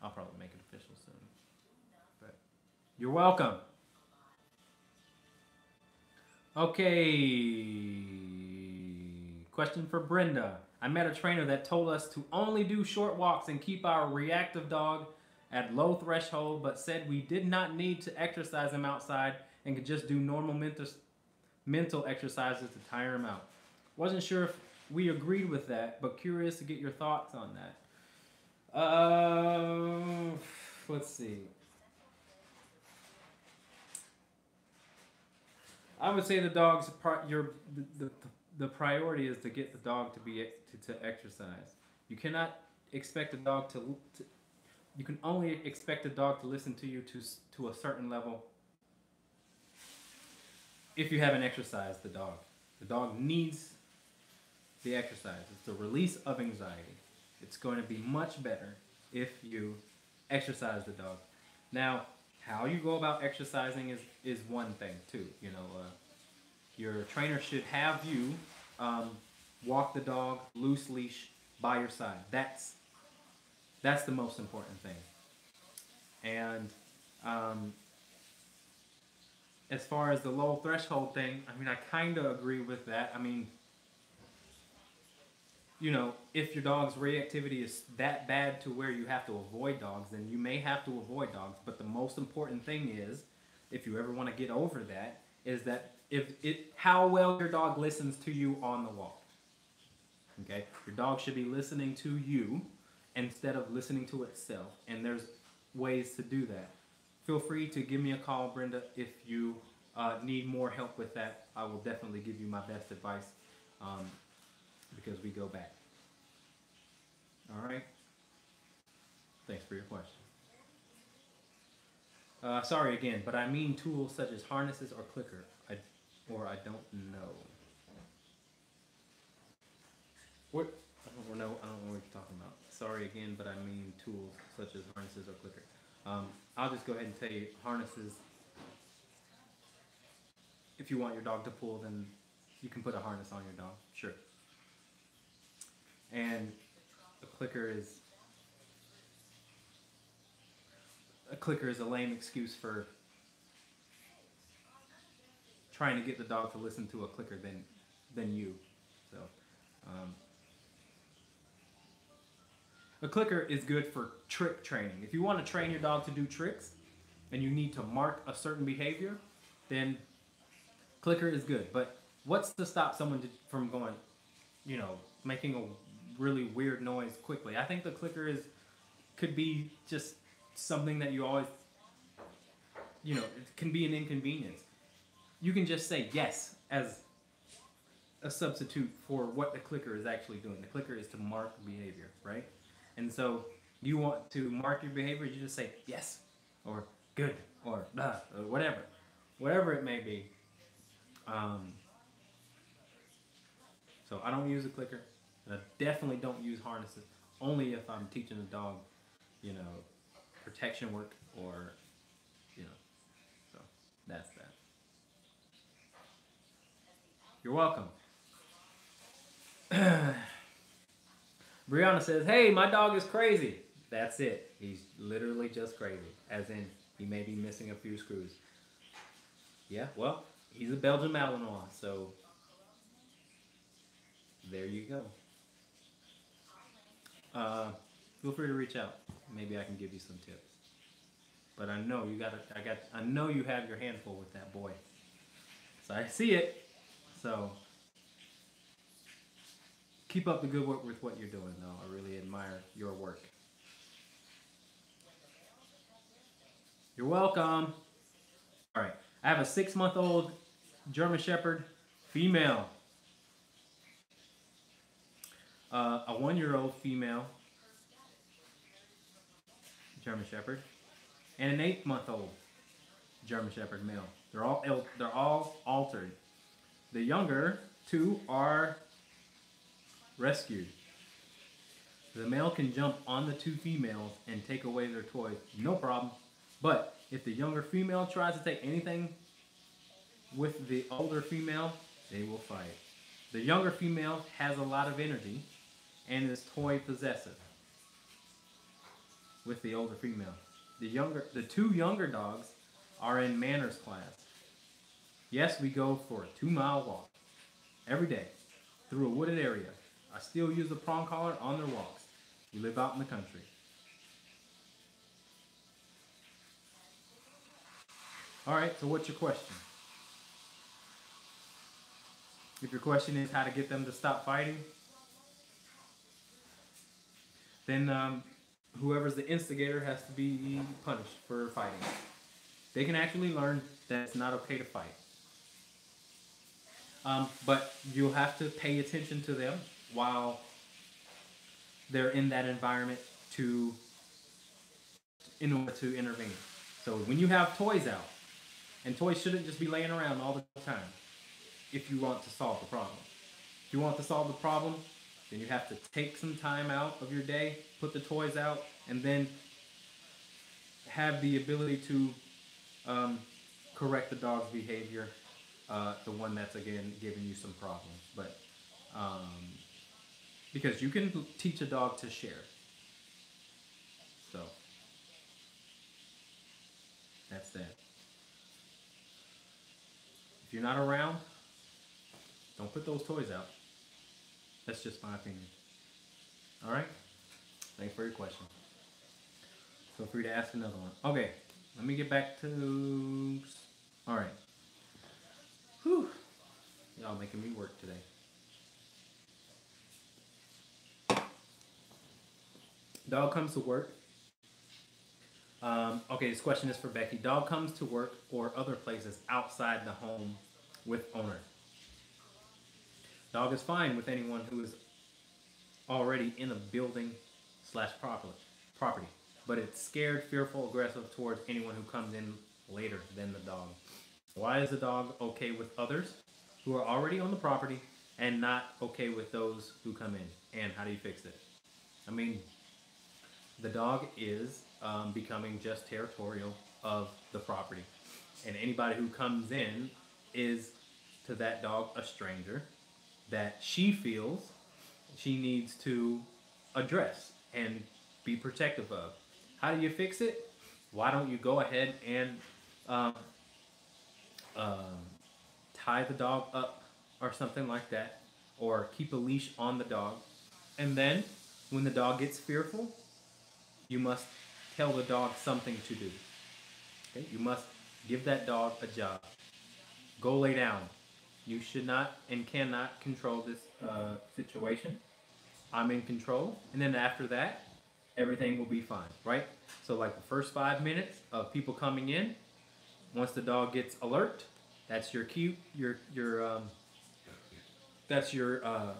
I'll probably make it official soon. But you're welcome. Okay. Question for Brenda. I met a trainer that told us to only do short walks and keep our reactive dog at low threshold, but said we did not need to exercise him outside and could just do normal mental mental exercises to tire him out. Wasn't sure if we agreed with that, but curious to get your thoughts on that. Uh, let's see. I would say the dog's part. Your the, the the priority is to get the dog to be to, to exercise. You cannot expect a dog to, to you can only expect a dog to listen to you to to a certain level if you haven't exercised the dog. The dog needs the exercise. It's the release of anxiety. It's going to be much better if you exercise the dog. Now, how you go about exercising is, is one thing too. You know, uh, your trainer should have you um, walk the dog loose leash by your side. That's that's the most important thing. And um, as far as the low threshold thing, I mean, I kind of agree with that. I mean, you know, if your dog's reactivity is that bad to where you have to avoid dogs, then you may have to avoid dogs. But the most important thing is, if you ever want to get over that, is that if it how well your dog listens to you on the walk. Okay, your dog should be listening to you instead of listening to itself, and there's ways to do that. Feel free to give me a call, Brenda, if you uh, need more help with that. I will definitely give you my best advice um, because we go back. All right. Thanks for your question. Uh, sorry again, but I mean tools such as harnesses or clicker. Or I don't know. What? I don't know. I don't know what you're talking about. Sorry again, but I mean tools such as harnesses or clicker. Um, I'll just go ahead and tell you harnesses. If you want your dog to pull, then you can put a harness on your dog. Sure. And a clicker is a clicker is a lame excuse for trying to get the dog to listen to a clicker than than you. So um, a clicker is good for trick training. If you want to train your dog to do tricks and you need to mark a certain behavior, then clicker is good. But what's to stop someone to, from going, you know, making a really weird noise quickly? I think the clicker is could be just something that you always, you know, it can be an inconvenience. You can just say yes as a substitute for what the clicker is actually doing. The clicker is to mark behavior, right? And so you want to mark your behavior, you just say yes or good or or whatever, whatever it may be. Um, so I don't use a clicker. And I definitely don't use harnesses. Only if I'm teaching a dog, you know, protection work or, you know, so that's that. You're welcome. Brianna says, "Hey, my dog is crazy." That's it. He's literally just crazy, as in he may be missing a few screws. Yeah, well, he's a Belgian Malinois, so there you go. Uh, feel free to reach out. Maybe I can give you some tips. But I know you got I got I know you have your handful with that boy. So I see it. So keep up the good work with what you're doing though. I really admire your work. You're welcome. All right. I have a 6-month-old German shepherd female uh, a one-year-old female German Shepherd, and an eight-month-old German Shepherd male. They're all they're all altered. The younger two are rescued. The male can jump on the two females and take away their toys, no problem. But if the younger female tries to take anything with the older female, they will fight. The younger female has a lot of energy and is toy possessive with the older female. The younger, the two younger dogs are in manners class. Yes, we go for a two mile walk every day through a wooded area. I still use the prong collar on their walks. We live out in the country. All right, so what's your question? If your question is how to get them to stop fighting, then um, whoever's the instigator has to be punished for fighting. They can actually learn that it's not okay to fight. Um, but you'll have to pay attention to them while they're in that environment to in order to intervene. So when you have toys out, and toys shouldn't just be laying around all the time if you want to solve the problem. If you want to solve the problem, then you have to take some time out of your day, put the toys out, and then have the ability to um, correct the dog's behavior, uh, the one that's again giving you some problems. But um, because you can teach a dog to share. So that's that. If you're not around, don't put those toys out. That's just my opinion. All right? Thanks for your question. Feel free to ask another one. Okay, let me get back to. All right. Whew. Y'all making me work today. Dog comes to work. Um, okay, this question is for Becky. Dog comes to work or other places outside the home with owner. Dog is fine with anyone who is already in a building slash property, property, but it's scared, fearful, aggressive towards anyone who comes in later than the dog. Why is the dog okay with others who are already on the property and not okay with those who come in? And how do you fix it? I mean, the dog is um, becoming just territorial of the property. And anybody who comes in is to that dog a stranger that she feels she needs to address and be protective of. How do you fix it? Why don't you go ahead and um, um, tie the dog up or something like that, or keep a leash on the dog. And then, when the dog gets fearful, you must tell the dog something to do. Okay? You must give that dog a job. Go lay down. You should not and cannot control this uh, situation. I'm in control. And then after that, everything will be fine, right? So, like the first five minutes of people coming in, once the dog gets alert, that's your cue. Your your um, that's your uh,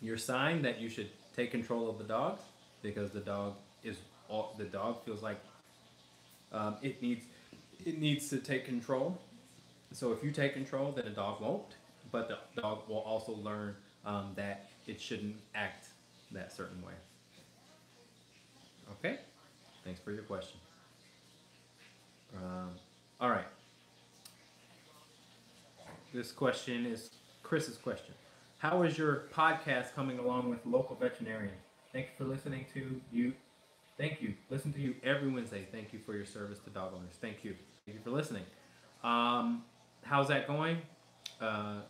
your sign that you should take control of the dog because the dog is all, the dog feels like um, it needs it needs to take control. So if you take control, then the dog won't. But the dog will also learn um, that it shouldn't act that certain way. Okay. Thanks for your question. Um, all right. This question is Chris's question. How is your podcast coming along with local veterinarian? Thank you for listening to you. Thank you. Listen to you every Wednesday. Thank you for your service to dog owners. Thank you. Thank you for listening. Um, how's that going? Uh,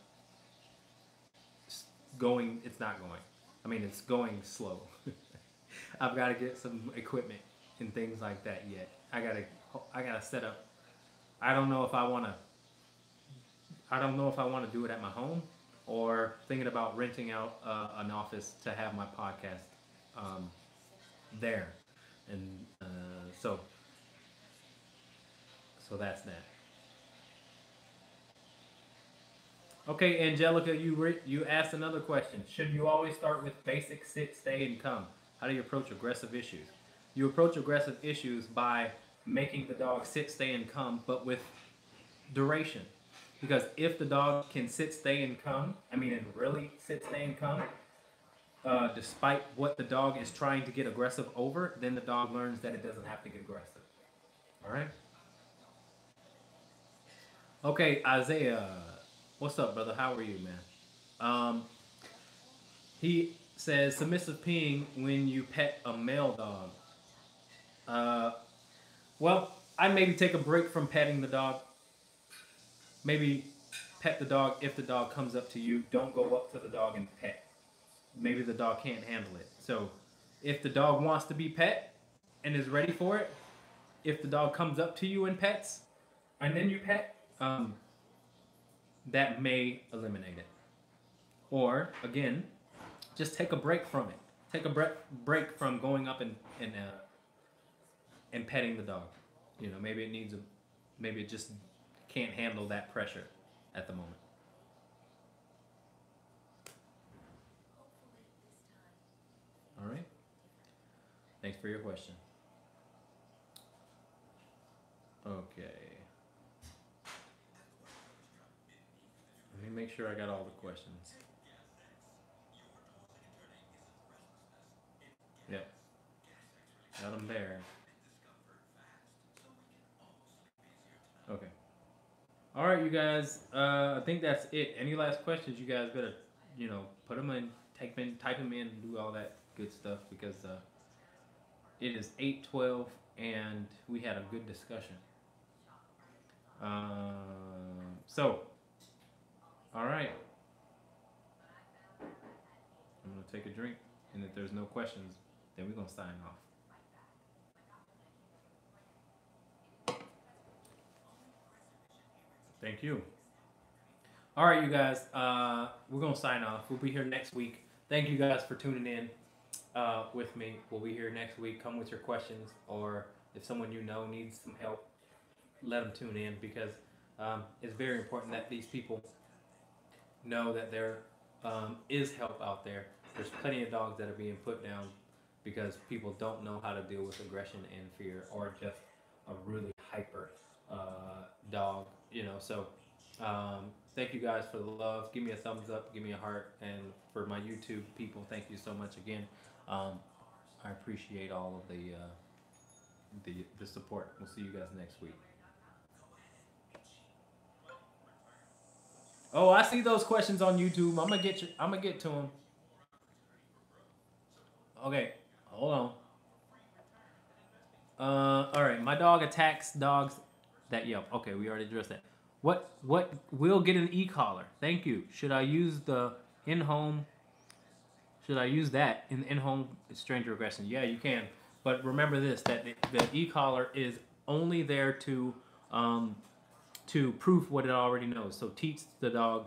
going. It's not going. I mean, it's going slow. I've got to get some equipment and things like that yet. I gotta. I gotta set up. I don't know if I want to. I don't know if I want to do it at my home or thinking about renting out uh, an office to have my podcast um, there, and uh, so so that's that. Okay, Angelica, you re- you asked another question. Should you always start with basic sit, stay, and come? How do you approach aggressive issues? You approach aggressive issues by making the dog sit, stay, and come, but with duration. Because if the dog can sit, stay, and come, I mean, and really sit, stay, and come, uh, despite what the dog is trying to get aggressive over, then the dog learns that it doesn't have to get aggressive. All right? Okay, Isaiah. What's up, brother? How are you, man? Um, he says submissive peeing when you pet a male dog. Uh, well, I maybe take a break from petting the dog. Maybe pet the dog if the dog comes up to you. Don't go up to the dog and pet. Maybe the dog can't handle it. So, if the dog wants to be pet and is ready for it, if the dog comes up to you and pets, and then you pet, um, that may eliminate it. Or again, just take a break from it. Take a bre- break from going up and and uh, and petting the dog. You know, maybe it needs a, maybe it just can't handle that pressure at the moment. All right. Thanks for your question. Okay. Let me make sure I got all the questions. Yep. Got them there. Okay. All right, you guys. Uh, I think that's it. Any last questions? You guys better, you know, put them in, type in, type them in, do all that good stuff because uh, it is eight twelve, and we had a good discussion. Um, so, all right. I'm gonna take a drink, and if there's no questions, then we're gonna sign off. Thank you. All right, you guys. Uh, we're gonna sign off. We'll be here next week. Thank you guys for tuning in uh, with me. We'll be here next week. Come with your questions, or if someone you know needs some help, let them tune in because um, it's very important that these people know that there um, is help out there. There's plenty of dogs that are being put down because people don't know how to deal with aggression and fear, or just a really hyper uh, dog. You know, so. Um, thank you guys for the love. Give me a thumbs up, give me a heart, and for my YouTube people, thank you so much again. Um, I appreciate all of the uh, the the support. We'll see you guys next week. Oh, I see those questions on YouTube. I'm gonna get you. I'm gonna get to them. Okay, hold on. Uh, all right. My dog attacks dogs that yelp. Okay, we already addressed that. What what will get an e-collar? Thank you. Should I use the in-home? Should I use that in in-home stranger aggression? Yeah, you can. But remember this: that the, the e-collar is only there to um, to proof what it already knows. So teach the dog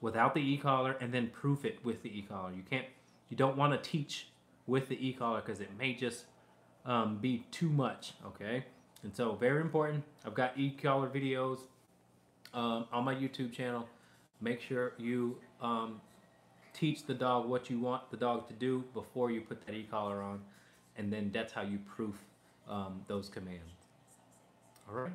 without the e-collar and then proof it with the e-collar. You can't. You don't want to teach with the e-collar because it may just um, be too much. Okay. And so very important. I've got e-collar videos um, on my YouTube channel. Make sure you um, teach the dog what you want the dog to do before you put that e-collar on, and then that's how you proof um, those commands. All right.